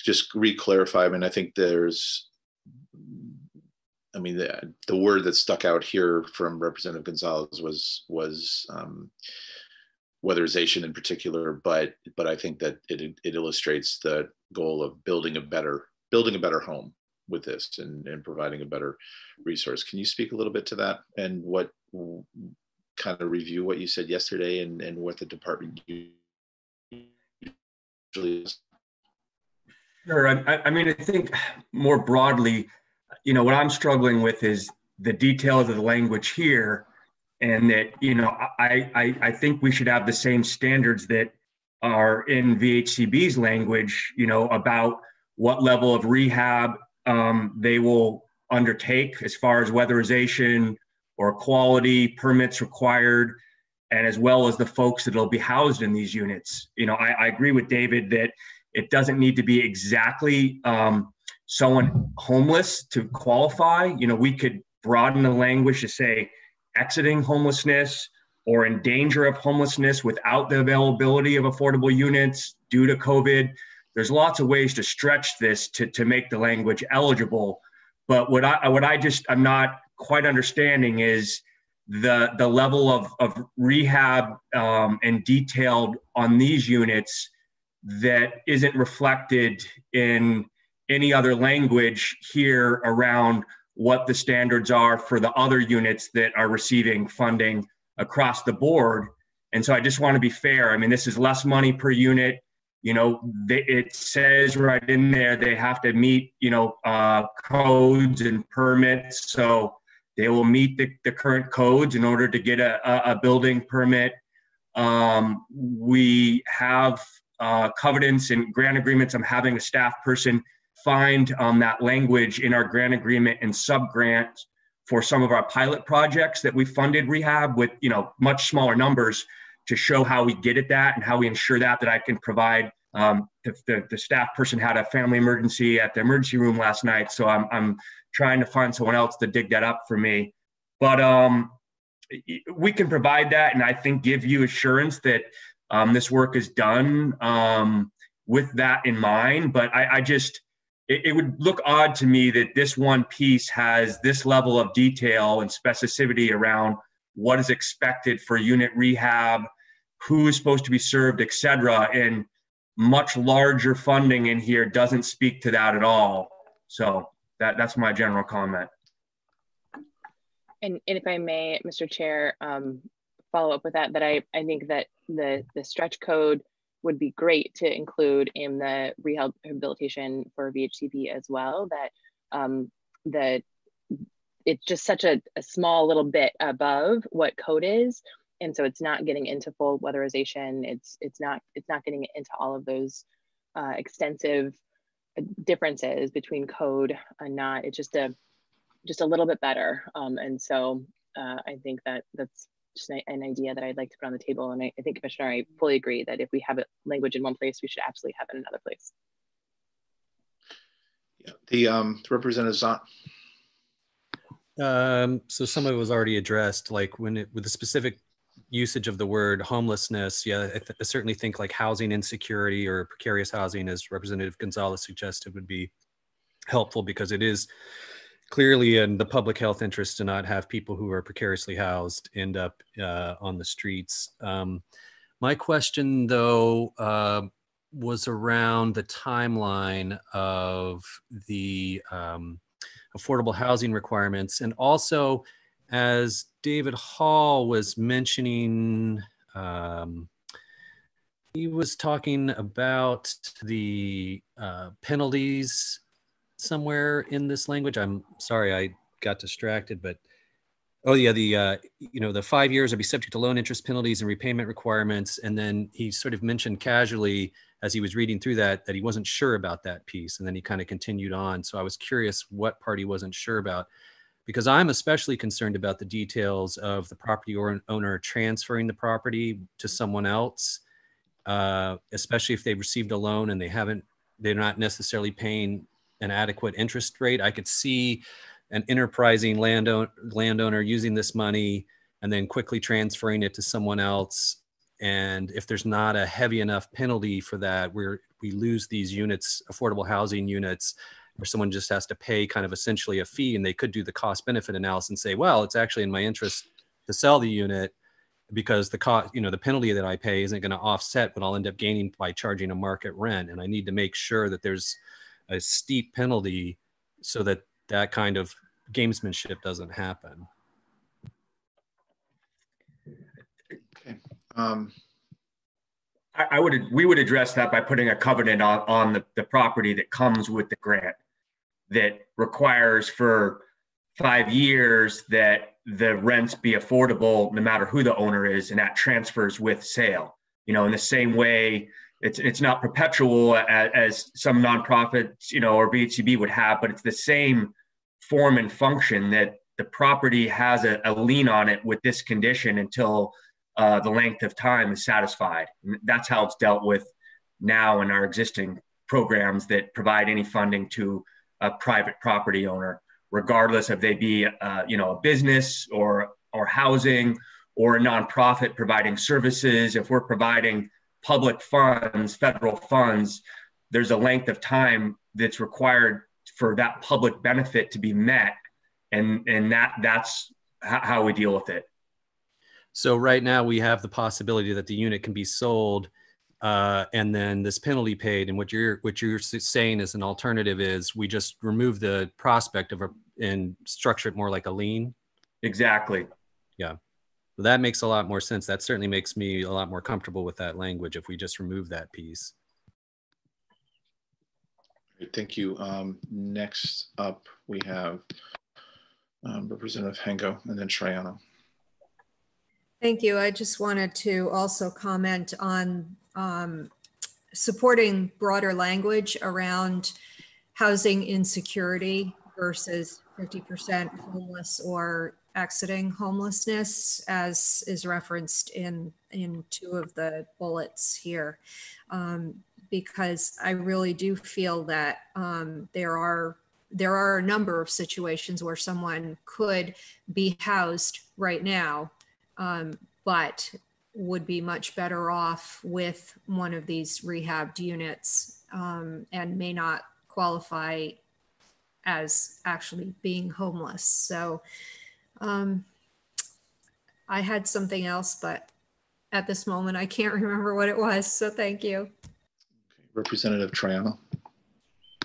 just re-clarify? I mean, I think there's, I mean, the, the word that stuck out here from Representative Gonzalez was was um, weatherization in particular, but but I think that it it illustrates the goal of building a better building a better home with this and, and providing a better resource. Can you speak a little bit to that and what kind of review what you said yesterday and, and what the department usually is? Sure. I, I mean, I think more broadly, you know, what I'm struggling with is the details of the language here and that you know I, I I think we should have the same standards that are in VHCB's language, you know, about what level of rehab um, they will undertake as far as weatherization or quality permits required, and as well as the folks that will be housed in these units. You know, I, I agree with David that it doesn't need to be exactly um, someone homeless to qualify. You know, we could broaden the language to say exiting homelessness or in danger of homelessness without the availability of affordable units due to COVID. There's lots of ways to stretch this to, to make the language eligible. But what I what I just I'm not quite understanding is the the level of, of rehab um, and detailed on these units that isn't reflected in any other language here around what the standards are for the other units that are receiving funding across the board. And so I just want to be fair. I mean, this is less money per unit. You know, they, it says right in there they have to meet, you know, uh, codes and permits. So they will meet the, the current codes in order to get a, a building permit. Um, we have uh, covenants and grant agreements. I'm having a staff person find um, that language in our grant agreement and sub grant for some of our pilot projects that we funded rehab with you know much smaller numbers to show how we get at that and how we ensure that that I can provide. Um, the, the, the staff person had a family emergency at the emergency room last night, so I'm I'm trying to find someone else to dig that up for me. But um, we can provide that, and I think give you assurance that um, this work is done um, with that in mind. But I, I just it, it would look odd to me that this one piece has this level of detail and specificity around what is expected for unit rehab, who is supposed to be served, et cetera. And much larger funding in here doesn't speak to that at all. So that, that's my general comment. And, and if I may, Mr. Chair, um, follow up with that, that I, I think that the, the stretch code would be great to include in the rehabilitation for VHCB as well. That um, that it's just such a, a, small little bit above what code is, and so it's not getting into full weatherization. It's it's not it's not getting into all of those uh, extensive differences between code and not. It's just a just a little bit better, um, and so uh, I think that that's just an idea that I'd like to put on the table. And I, I think, Commissioner, I fully agree that if we have a language in one place, we should absolutely have it in another place. Yeah, the um, the Representative Zahn. Um, so some of it was already addressed, like when it with the specific usage of the word homelessness, yeah, I, th- I certainly think like housing insecurity or precarious housing, as Representative Gonzalez suggested, would be helpful because it is clearly in the public health interest to not have people who are precariously housed end up uh, on the streets. Um, my question, though, uh, was around the timeline of the um, affordable housing requirements and also as David Hall was mentioning, um, he was talking about the uh, penalties somewhere in this language. I'm sorry, I got distracted, but oh yeah, the uh, you know the five years would be subject to loan interest penalties and repayment requirements, and then he sort of mentioned casually as he was reading through that that he wasn't sure about that piece, and then he kind of continued on. So I was curious what part he wasn't sure about because I'm especially concerned about the details of the property owner transferring the property to someone else, uh, especially if they've received a loan and they haven't, they're not necessarily paying an adequate interest rate. I could see an enterprising landowner, landowner using this money and then quickly transferring it to someone else. And if there's not a heavy enough penalty for that, where we lose these units, affordable housing units, where someone just has to pay kind of essentially a fee and they could do the cost benefit analysis and say, well, it's actually in my interest to sell the unit because the cost, you know, the penalty that I pay isn't going to offset what I'll end up gaining by charging a market rent. And I need to make sure that there's a steep penalty so that that kind of gamesmanship doesn't happen. Okay. Um, I, I would we would address that by putting a covenant on, on the, the property that comes with the grant that requires for five years that the rents be affordable no matter who the owner is and that transfers with sale you know in the same way it's it's not perpetual as, as some nonprofits you know or VHCB would have but it's the same form and function that the property has a, a lien on it with this condition until uh, the length of time is satisfied and that's how it's dealt with now in our existing programs that provide any funding to a private property owner, regardless if they be, uh, you know, a business or or housing or a nonprofit providing services. If we're providing public funds, federal funds, there's a length of time that's required for that public benefit to be met, and and that that's how we deal with it. So right now we have the possibility that the unit can be sold uh, and then this penalty paid. And what you're what you're saying as an alternative is we just remove the prospect of a and structure it more like a lien. Exactly. Yeah. So that makes a lot more sense. That certainly makes me a lot more comfortable with that language if we just remove that piece. Thank you. Um, next up, we have um, Representative Hango and then Troiano. Thank you. I just wanted to also comment on um, supporting broader language around housing insecurity versus 50% homeless or exiting homelessness as is referenced in in two of the bullets here um, because i really do feel that um, there are there are a number of situations where someone could be housed right now um, but would be much better off with one of these rehabbed units um, and may not qualify as actually being homeless. So um, I had something else, but at this moment I can't remember what it was. So thank you. Representative Troiano.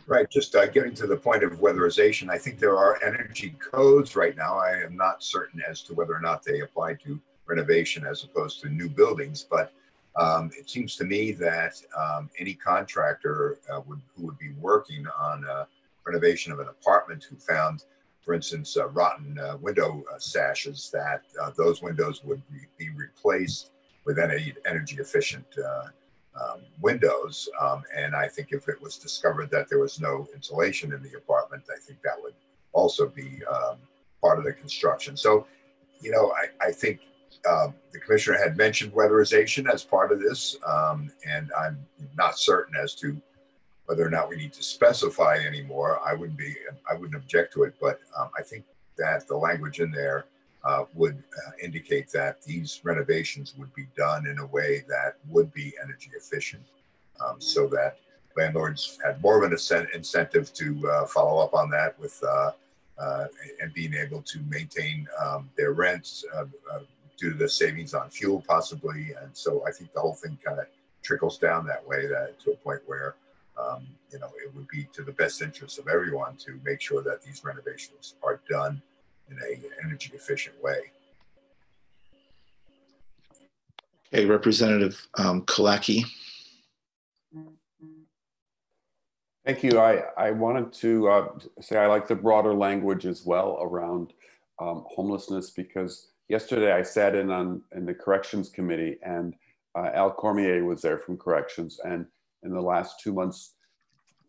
Right, just uh, getting to the point of weatherization, I think there are energy codes right now. I am not certain as to whether or not they apply to renovation as opposed to new buildings. But um, it seems to me that um, any contractor uh, would, who would be working on a renovation of an apartment who found, for instance, uh, rotten uh, window uh, sashes, that uh, those windows would be replaced with energy, energy efficient uh, um, windows. Um, and I think if it was discovered that there was no insulation in the apartment, I think that would also be um, part of the construction. So, you know, I, I think uh, the commissioner had mentioned weatherization as part of this, um, and I'm not certain as to whether or not we need to specify anymore. I wouldn't be, I wouldn't object to it, but um, I think that the language in there uh, would uh, indicate that these renovations would be done in a way that would be energy efficient um, so that landlords had more of an incentive to uh, follow up on that with uh, uh, and being able to maintain um, their rents uh, due to the savings on fuel possibly. And so I think the whole thing kind of trickles down that way that to a point where um, you know it would be to the best interest of everyone to make sure that these renovations are done in a energy efficient way. Okay, Representative um, Killacky. Thank you. I, I wanted to uh, say I like the broader language as well around um, homelessness because yesterday I sat in on in the corrections committee and uh, Al Cormier was there from corrections and in the last two months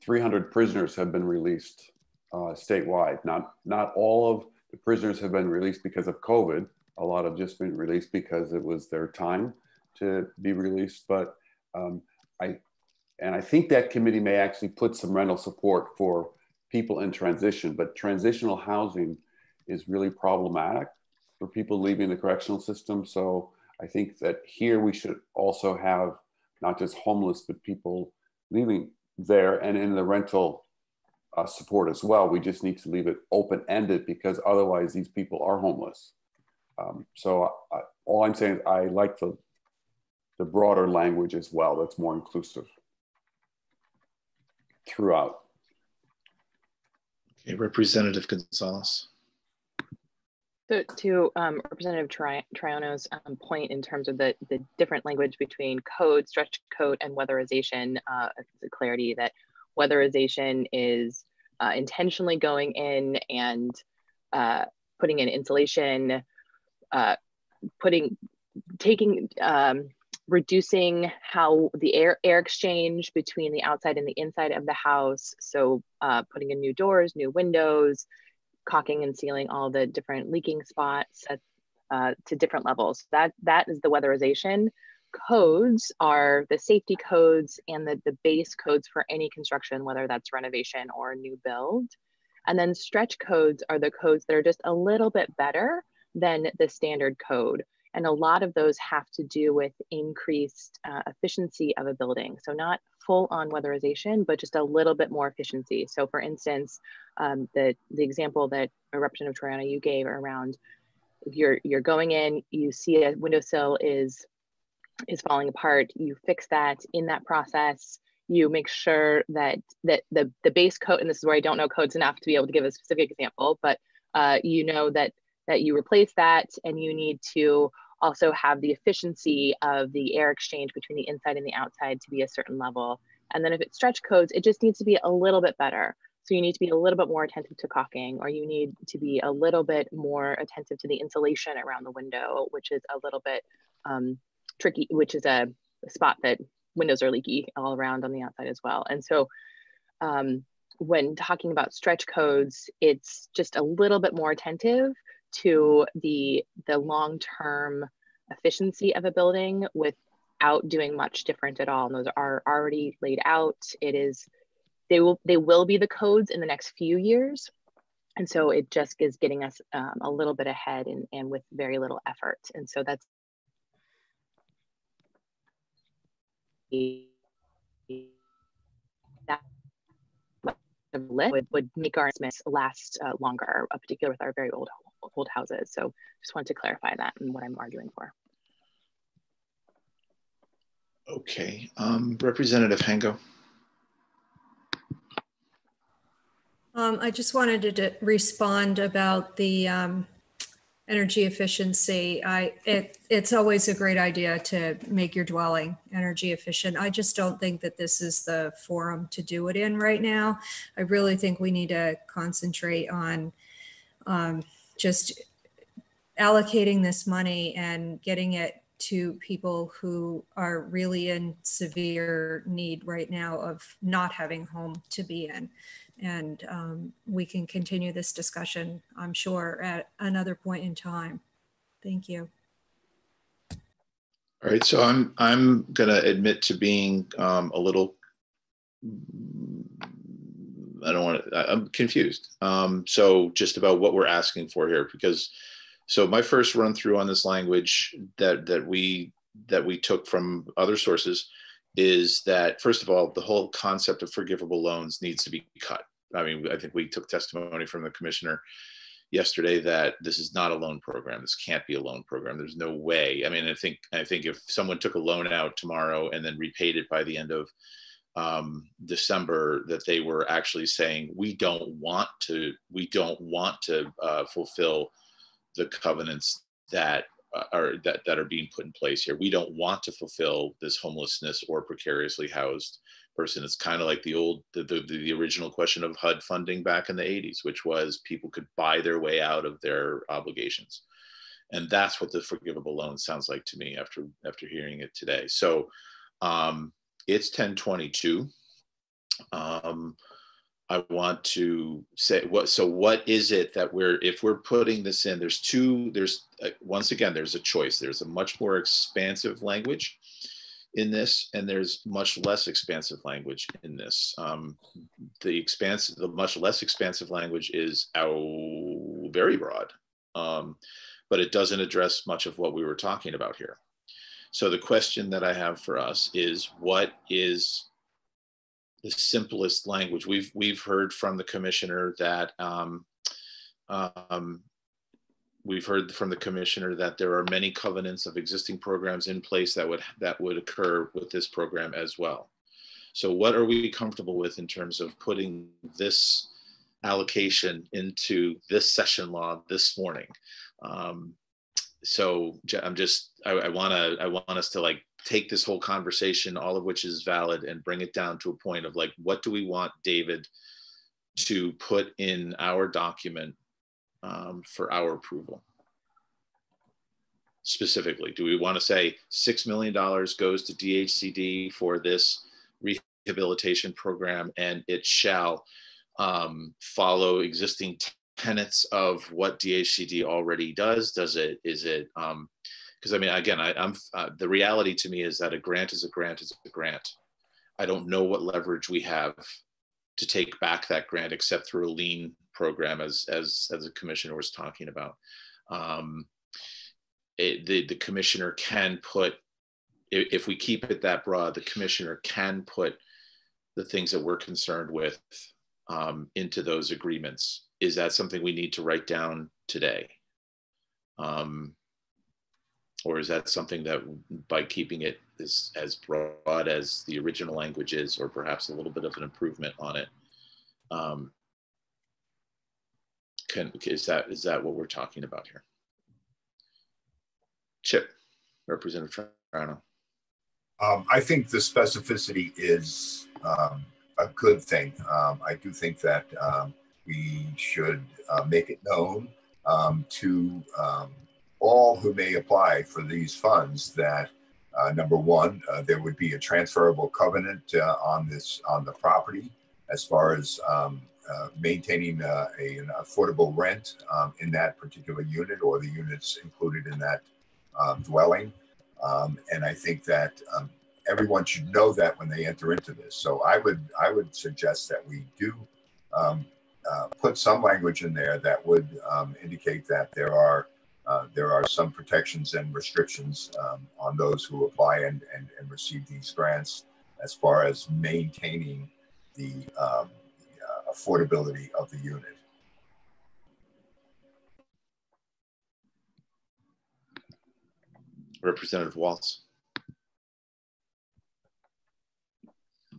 300 prisoners have been released uh, statewide. Not not all of the prisoners have been released because of COVID. A lot have just been released because it was their time to be released. But um, I, and I think that committee may actually put some rental support for people in transition. But transitional housing is really problematic for people leaving the correctional system. So I think that here we should also have not just homeless, but people leaving there and in the rental uh, support as well. We just need to leave it open ended because otherwise these people are homeless. Um, so I, all I'm saying is I like the the broader language as well. That's more inclusive throughout. Okay, Representative Gonzalez. So to um, Representative Tri Troiano's um, point in terms of the, the different language between code, stretch code, and weatherization, uh, clarity that weatherization is uh, intentionally going in and uh, putting in insulation, uh, putting, taking, um, reducing how the air, air exchange between the outside and the inside of the house. So uh, putting in new doors, new windows, caulking and sealing all the different leaking spots at, uh, to different levels. That, that is the weatherization codes are the safety codes and the, the base codes for any construction, whether that's renovation or new build. And then stretch codes are the codes that are just a little bit better than the standard code. And a lot of those have to do with increased uh, efficiency of a building. So not full on weatherization, but just a little bit more efficiency. So for instance, um, the, the example that Representative Troiano you gave around you're, you're going in, you see a windowsill is is falling apart, you fix that in that process. You make sure that that the the base code, and this is where I don't know codes enough to be able to give a specific example, but uh, you know that that you replace that, and you need to also have the efficiency of the air exchange between the inside and the outside to be a certain level. And then if it's stretch codes, it just needs to be a little bit better. So you need to be a little bit more attentive to caulking, or you need to be a little bit more attentive to the insulation around the window, which is a little bit um, tricky, which is a, spot that windows are leaky all around on the outside as well. And so um, when talking about stretch codes, it's just a little bit more attentive to the, the long-term efficiency of a building without doing much different at all. And those are already laid out. It is, they will, they will be the codes in the next few years. And so it just is getting us um, a little bit ahead and, and with very little effort. And so that's that would, make our investments last uh, longer, particularly with our very old old houses. So just wanted to clarify that and what I'm arguing for. Okay, um, Representative Hango. Um, I just wanted to respond about the um, energy efficiency. I it it's always a great idea to make your dwelling energy efficient. I just don't think that this is the forum to do it in right now. I really think we need to concentrate on um, just allocating this money and getting it to people who are really in severe need right now of not having home to be in. And um, we can continue this discussion, I'm sure, at another point in time. Thank you. All right, so I'm I'm gonna admit to being um, a little. I don't want to. I'm confused. Um, so just about what we're asking for here, because So my first run through on this language that that we that we took from other sources is that first of all, the whole concept of forgivable loans needs to be cut. I mean, I think we took testimony from the commissioner yesterday that this is not a loan program. This can't be a loan program. There's no way. I mean, I think I think if someone took a loan out tomorrow and then repaid it by the end of um, December, that they were actually saying we don't want to we don't want to uh, fulfill the covenants that uh, are that, that are being put in place here. We don't want to fulfill this homelessness or precariously housed person. It's kind of like the old the, the, the original question of HUD funding back in the 80s, which was people could buy their way out of their obligations. And that's what the forgivable loan sounds like to me after after hearing it today. So um, it's 1022. Um, I want to say what, so what is it that we're, if we're putting this in, there's two, there's, uh, once again, there's a choice. There's a much more expansive language in this, and there's much less expansive language in this. Um, the expansive, the much less expansive language is very broad, um, but it doesn't address much of what we were talking about here. So the question that I have for us is, what is the simplest language. We've we've heard from the commissioner that um, um, we've heard from the commissioner that there are many covenants of existing programs in place that would that would occur with this program as well. So what are we comfortable with in terms of putting this allocation into this session law this morning? Um, so I'm just I want to I want us to like take this whole conversation, all of which is valid, and bring it down to a point of like, what do we want David to put in our document um, for our approval? Specifically, do we want to say $6 million goes to DHCD for this rehabilitation program and it shall um, follow existing tenets of what DHCD already does? Does it, is it, um, because I mean, again, I, am uh, the reality to me is that a grant is a grant is a grant. I don't know what leverage we have to take back that grant except through a lien program, as as as the commissioner was talking about. Um, it, the the commissioner can put if we keep it that broad, the commissioner can put the things that we're concerned with um, into those agreements. Is that something we need to write down today? Um, or is that something that by keeping it as, as broad as the original language is, or perhaps a little bit of an improvement on it, um, can, is that is that what we're talking about here? Chip, Representative Troiano. Um, I think the specificity is um, a good thing. Um, I do think that um, we should uh, make it known um, to um, all who may apply for these funds that uh, number one, uh, there would be a transferable covenant uh, on this on the property as far as um, uh, maintaining uh, a, an affordable rent in that particular unit or the units included in that dwelling. Um, and I think that um, everyone should know that when they enter into this. So I would I would suggest that we do um, uh, put some language in there that would indicate that there are uh, there are some protections and restrictions um, on those who apply and, and, and, receive these grants as far as maintaining the um, uh, affordability of the unit. Representative Walz.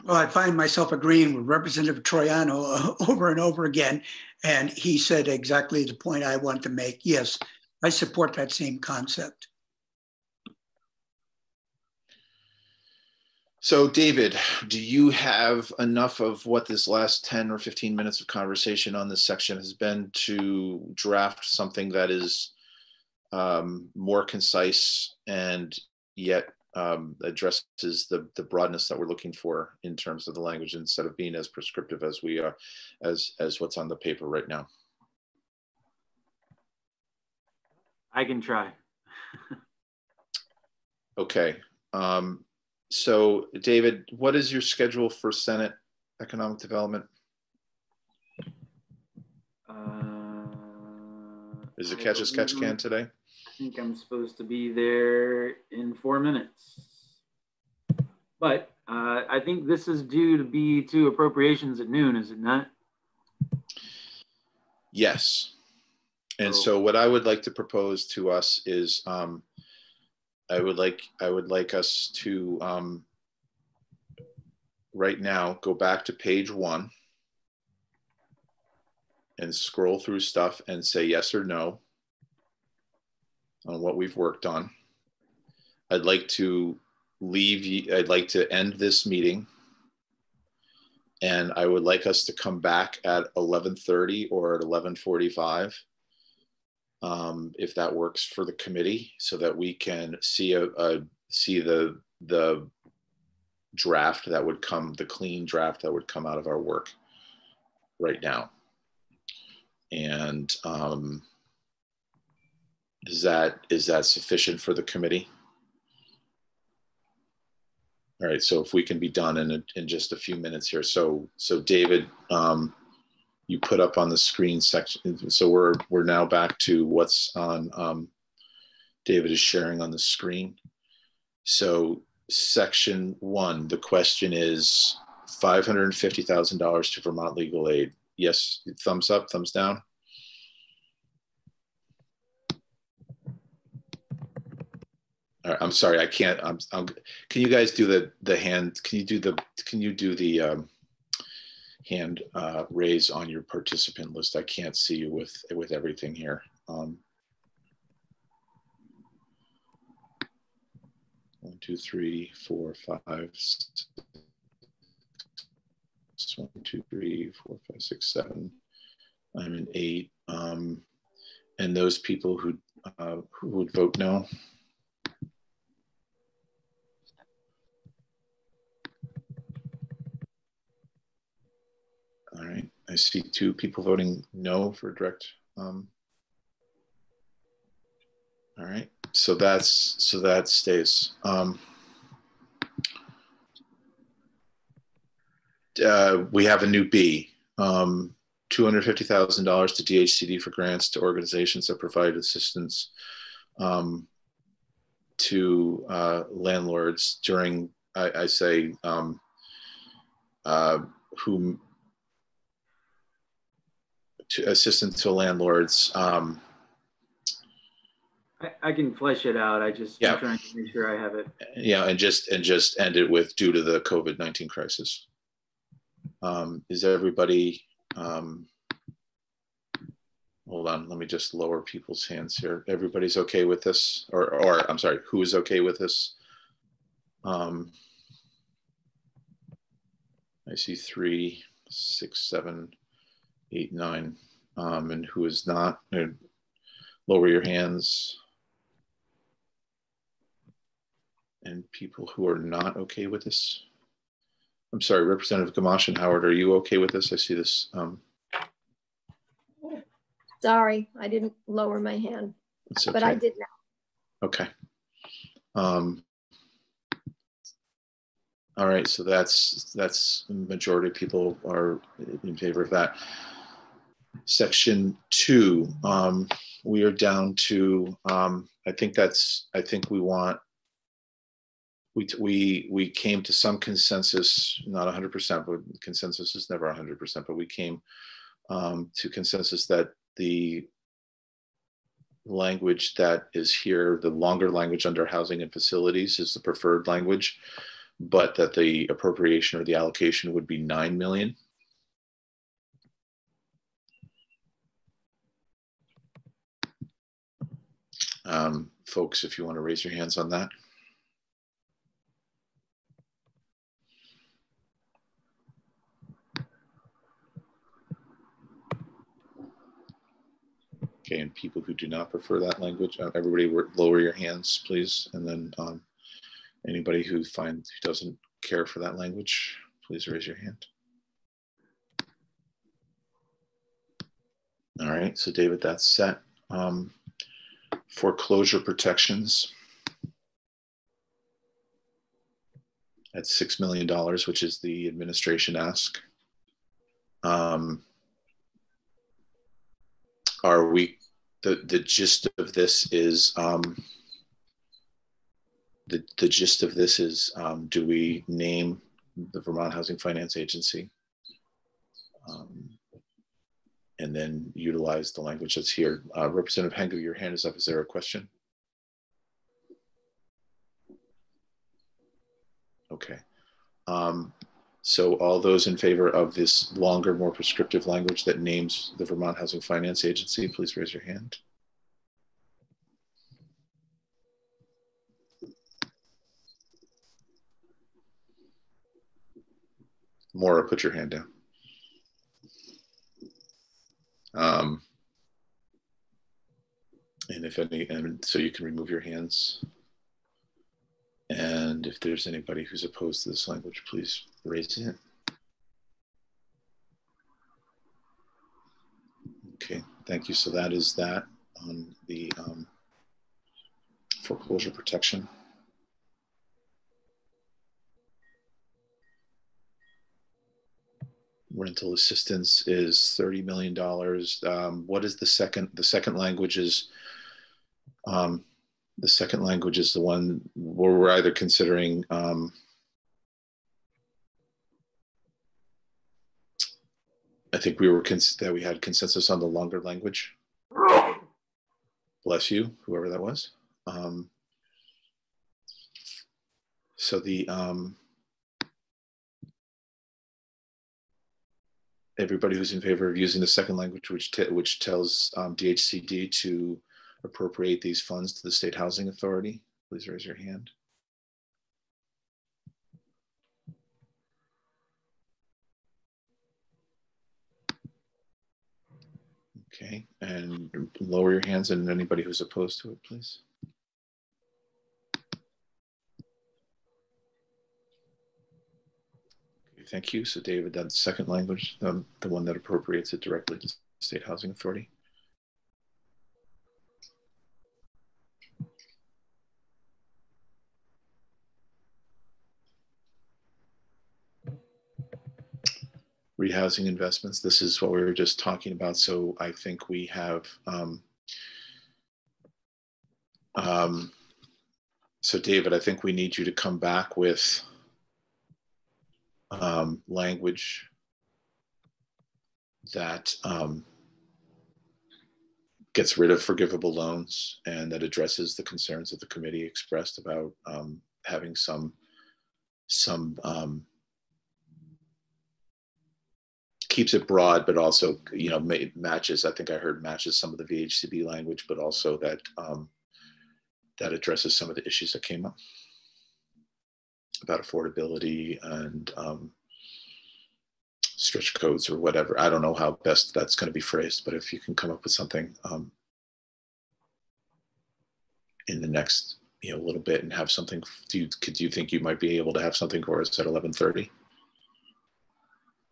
Well, I find myself agreeing with Representative Troiano over and over again. And he said exactly the point I want to make. Yes, I support that same concept. So, David, do you have enough of what this last 10 or 15 minutes of conversation on this section has been to draft something that is um, more concise and yet um, addresses the, the broadness that we're looking for in terms of the language instead of being as prescriptive as we are, as, as what's on the paper right now? I can try. okay. Um, so, David, what is your schedule for Senate Economic Development? Uh, Is it I catch as catch can today? I think I'm supposed to be there in four minutes. But uh, I think this is due to be to appropriations at noon, is it not? Yes. And so what I would like to propose to us is, um, I would like, I would like us to, um, right now, go back to page one and scroll through stuff and say yes or no on what we've worked on. I'd like to leave, I'd like to end this meeting. And I would like us to come back at 11:30 or at 11:45 um, if that works for the committee, so that we can see a, a see the the draft that would come, the clean draft that would come out of our work right now. And um, is that is that sufficient for the committee? All right, so if we can be done in, a- in just a few minutes here. So, so David, um, you put up on the screen section. So we're, we're now back to what's on, um, David is sharing on the screen. So section one, the question is $550,000 to Vermont Legal Aid. Yes, thumbs up, thumbs down. All right, I'm sorry, I can't, I'm, I'm, can you guys do the, the hand, can you do the, can you do the um, hand uh, raise on your participant list? I can't see you with, with everything here. Um, One, two, three, four, five, six, one, two, three, four, five, six, seven. I'm an eight. Um, and those people who, uh, who would vote no? All right, I see two people voting no for direct. Um, all right, so that's so that stays. Um, uh, we have a new B. Um, $250,000 to DHCD for grants to organizations that provide assistance um, to uh, landlords during, I, I say, um, uh, who to assistance to landlords. Um, I, I can flesh it out. I just, Yeah. I'm trying to make sure I have it. yeah, and just and just end it with due to the COVID nineteen crisis. Um, is everybody? Um, hold on, let me just lower people's hands here. Everybody's okay with this, or or I'm sorry, who is okay with this? Um, I see three, six, seven, eight, nine, um, and who is not? Uh, Lower your hands. And people who are not okay with this. I'm sorry, Representative Gamache and Howard, are you okay with this? I see this. Um, Sorry, I didn't lower my hand, it's but I did now. Okay. Um, all right, so that's that's the majority of people are in favor of that. Section two, um, we are down to. Um, I think that's. I think we want. We we we came to some consensus, not 100%, but consensus is never 100%. But we came um, to consensus that the language that is here, the longer language under housing and facilities is the preferred language, but that the appropriation or the allocation would be 9 million. Um, folks, if you want to raise your hands on that. Okay, and people who do not prefer that language, uh, everybody lower your hands, please. And then um, anybody who finds, who doesn't care for that language, please raise your hand. All right, so David, that's set. Um, foreclosure protections. At $6 million, which is the administration ask. Um, are we the the gist of this is um, the the gist of this is um, do we name the Vermont Housing Finance Agency um, and then utilize the language that's here. Uh, Representative Hango, your hand is up. Is there a question? Okay. Um, so all those in favor of this longer, more prescriptive language that names the Vermont Housing Finance Agency, please raise your hand. Maura, put your hand down. Um, and if any, and so you can remove your hands. And if there's anybody who's opposed to this language, please raise it. Okay, thank you. So that is that on the um, foreclosure protection. Rental assistance is $30 million. Um, what is the second, the second language is, um, the second language is the one where we're either considering um, I think we were that we had consensus on the longer language. Bless you, whoever that was. Um, so the um, everybody who's in favor of using the second language, which which tells um, DHCD to appropriate these funds to the State Housing Authority, please raise your hand. Okay, and lower your hands and anybody who's opposed to it, please. Thank you. So David, that second language, um, the one that appropriates it directly to State Housing Authority. Rehousing investments, this is what we were just talking about. So I think we have, um, um, so David, I think we need you to come back with um, language that um, gets rid of forgivable loans and that addresses the concerns that the committee expressed about um, having some some um, keeps it broad, but also you know matches. I think I heard matches some of the VHCB language, but also that um, that addresses some of the issues that came up about affordability and um, stretch codes or whatever. I don't know how best that's going to be phrased, but if you can come up with something um, in the next you know a little bit and have something, do you could you think you might be able to have something for us at eleven thirty?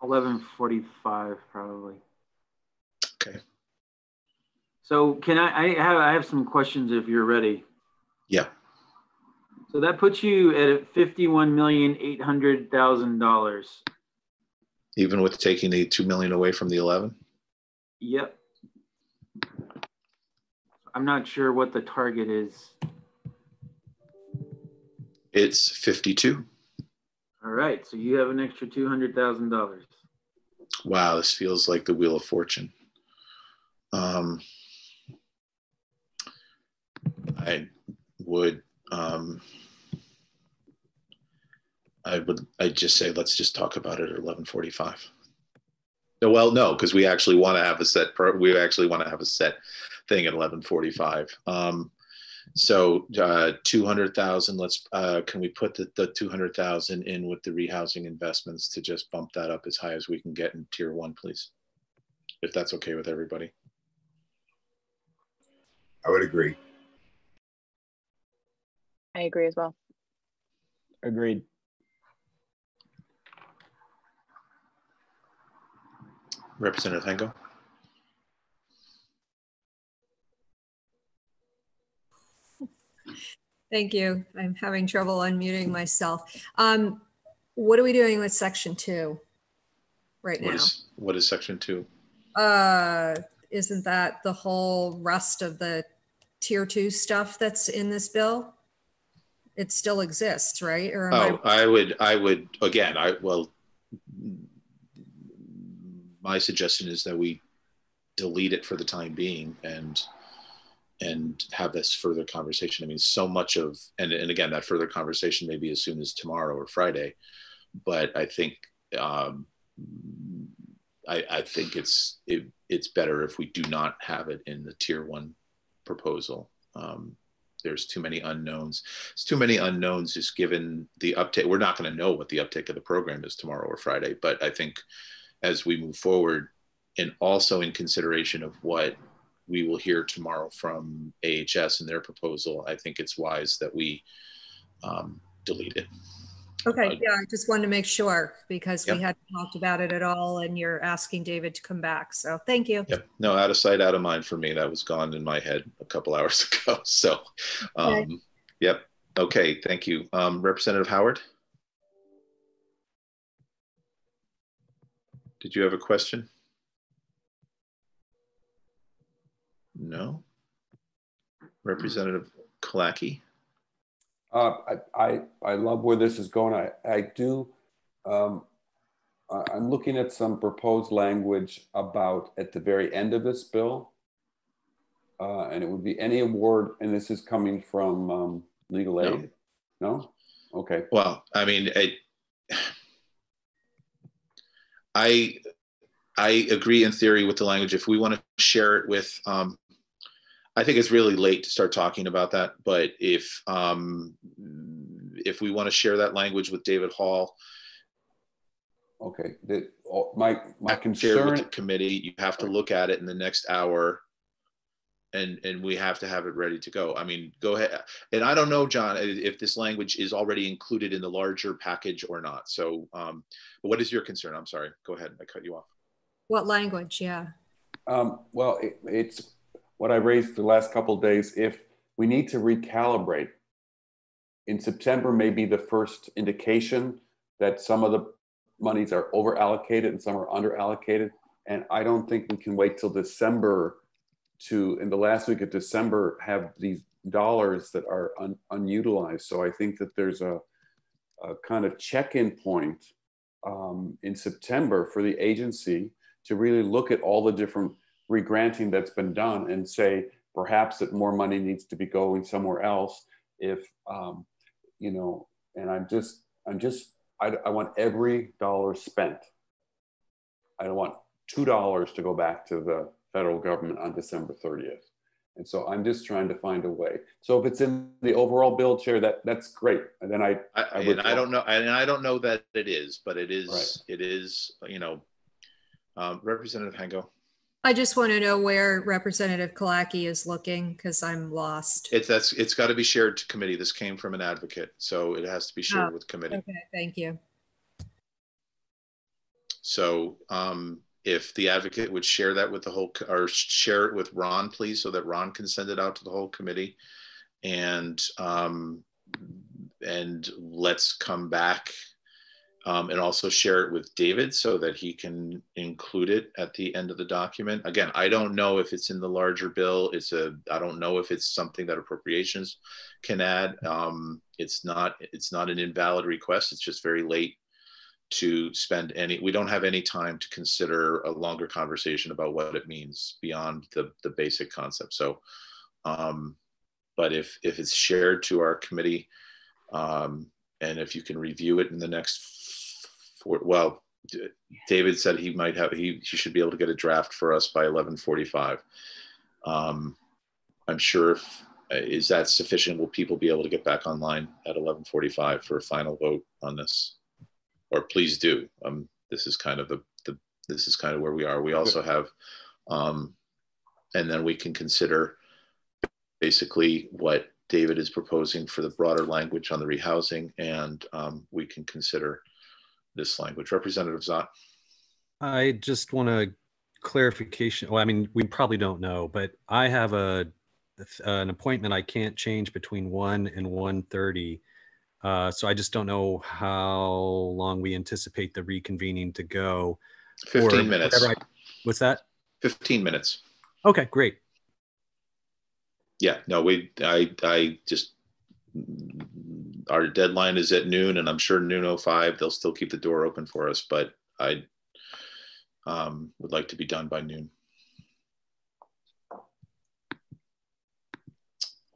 Eleven forty-five, probably. Okay. So can I? I have I have some questions if you're ready. Yeah. So that puts you at fifty-one million eight hundred thousand dollars. Even with taking the two million away from the eleven. Yep. I'm not sure what the target is. It's fifty-two. All right, so you have an extra two hundred thousand dollars. Wow, this feels like the Wheel of Fortune. Um, I would um, I would I just say let's just talk about it at 11:45. No, well, no, because we actually want to have a set. we actually want to have a set thing at 11:45. Um, so uh, 200,000. Let's uh, can we put the, the 200,000 in with the rehousing investments to just bump that up as high as we can get in tier one, please, if that's okay with everybody. I would agree. I agree as well. Agreed. Representative Hango. Thank you. I'm having trouble unmuting myself. Um, what are we doing with section two right What now? is what is section two? Uh, isn't that the whole rest of the tier two stuff that's in this bill? It still exists, right? Or am I Oh, I would, I would, again, I, well, my suggestion is that we delete it for the time being and, and have this further conversation. I mean, so much of, and, and again, that further conversation may be as soon as tomorrow or Friday, but I think, um, I, I think it's, it, it's better if we do not have it in the tier one proposal. Um, there's too many unknowns. It's too many unknowns just given the uptake. We're not going to know what the uptake of the program is tomorrow or Friday, but I think as we move forward, and also in consideration of what we will hear tomorrow from AHS and their proposal, I think it's wise that we um, delete it. Okay, yeah, I just wanted to make sure because we Yep. hadn't talked about it at all and you're asking David to come back. So thank you. Yep. No, out of sight, out of mind for me. That was gone in my head a couple hours ago. So, Okay. um, yep. Okay. Thank you. Um, Representative Howard? Did you have a question? No. Representative Killacky? Uh, I, I, I love where this is going. I, I do, um, I'm looking at some proposed language about at the very end of this bill. Uh, and it would be any award, and this is coming from, um, legal aid? No? Okay. Well, I mean, I, I, I agree in theory with the language. If we want to share it with, um, I think it's really late to start talking about that. But if, um, if we want to share that language with David Hall, Okay, the, oh, my, my share with the concern, committee, you have to look at it in the next hour. And, and we have to have it ready to go. I mean, go ahead. And I don't know, John, if this language is already included in the larger package or not. So, um, but what is your concern? I'm sorry. Go ahead. I cut you off. What language? Yeah. um, well, it, it's what I raised the last couple of days. If we need to recalibrate, in September may be the first indication that some of the monies are over allocated and some are under allocated. And I don't think we can wait till December to, in the last week of December, have these dollars that are un, unutilized. So I think that there's a, a kind of check-in point um, in September for the agency to really look at all the different regranting that's been done and say perhaps that more money needs to be going somewhere else if um, you know and i'm just i'm just I, I want every dollar spent. I don't want two dollars to go back to the federal government on december 30th and so i'm just trying to find a way. So if it's in the overall bill chair that that's great. And then i I, I and I don't know, and I don't know that it is, but it is, it is, you know, um, Representative Hango. I just want to know where Representative Killacky is looking because I'm lost. It's that's it's got to be shared to committee. This came from an advocate, so it has to be shared Oh, with committee. Okay, thank you. So um, if the advocate would share that with the whole, or share it with Ron, please, so that Ron can send it out to the whole committee. And, um, and let's come back um, and also share it with David so that he can include it at the end of the document. Again, I don't know if it's in the larger bill. It's a, I don't know if it's something that appropriations can add. Um, it's not, it's not an invalid request. It's just very late to spend any we don't have any time to consider a longer conversation about what it means beyond the the basic concept so um but if if it's shared to our committee um and if you can review it in the next four well david said he might have he, he should be able to get a draft for us by 1145 um i'm sure if, uh, is that sufficient? Will people be able to get back online at 1145 for a final vote on this? Or please do. Um, this is kind of the, the this is kind of where we are. We also have, um, and then we can consider basically what David is proposing for the broader language on the rehousing, and um, we can consider this language. Representative Zott. I just want a clarification. Well, I mean, we probably don't know, but I have a an appointment I can't change between one and one thirty. Uh, so I just don't know how long we anticipate the reconvening to go. 15 minutes. I- What's that? 15 minutes. Okay, great. Yeah, no, we, I, I just, our deadline is at noon and I'm sure noon 05, they'll still keep the door open for us, but I um, would like to be done by noon.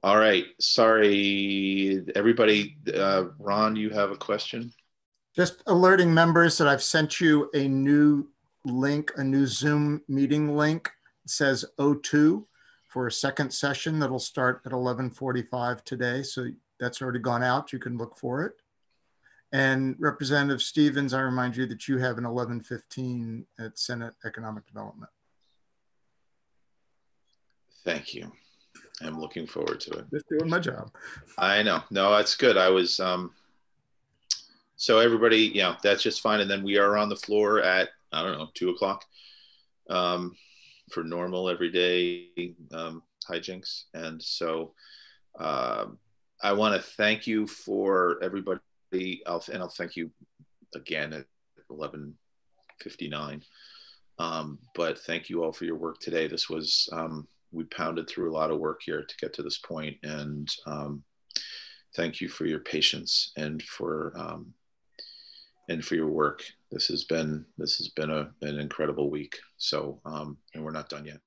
All right, sorry, everybody. Uh, Ron, you have a question? Just alerting members that I've sent you a new link, a new Zoom meeting link. It says O2 for a second session that'll start at 11:45 today. So that's already gone out. You can look for it. And Representative Stevens, I remind you that you have an 11:15 at Senate Economic Development. Thank you. I'm looking forward to it. Just doing my job. I know. No, that's good. I was um so everybody, yeah, that's just fine. And then we are on the floor at I don't know, two o'clock. Um for normal everyday um hijinks. And so um I want to thank you for everybody. I'll, and I'll thank you again at 11:59. Um, but thank you all for your work today. This was um, we pounded through a lot of work here to get to this point, and um, thank you for your patience and for um, and for your work. This has been this has been a, an incredible week. So um, and we're not done yet.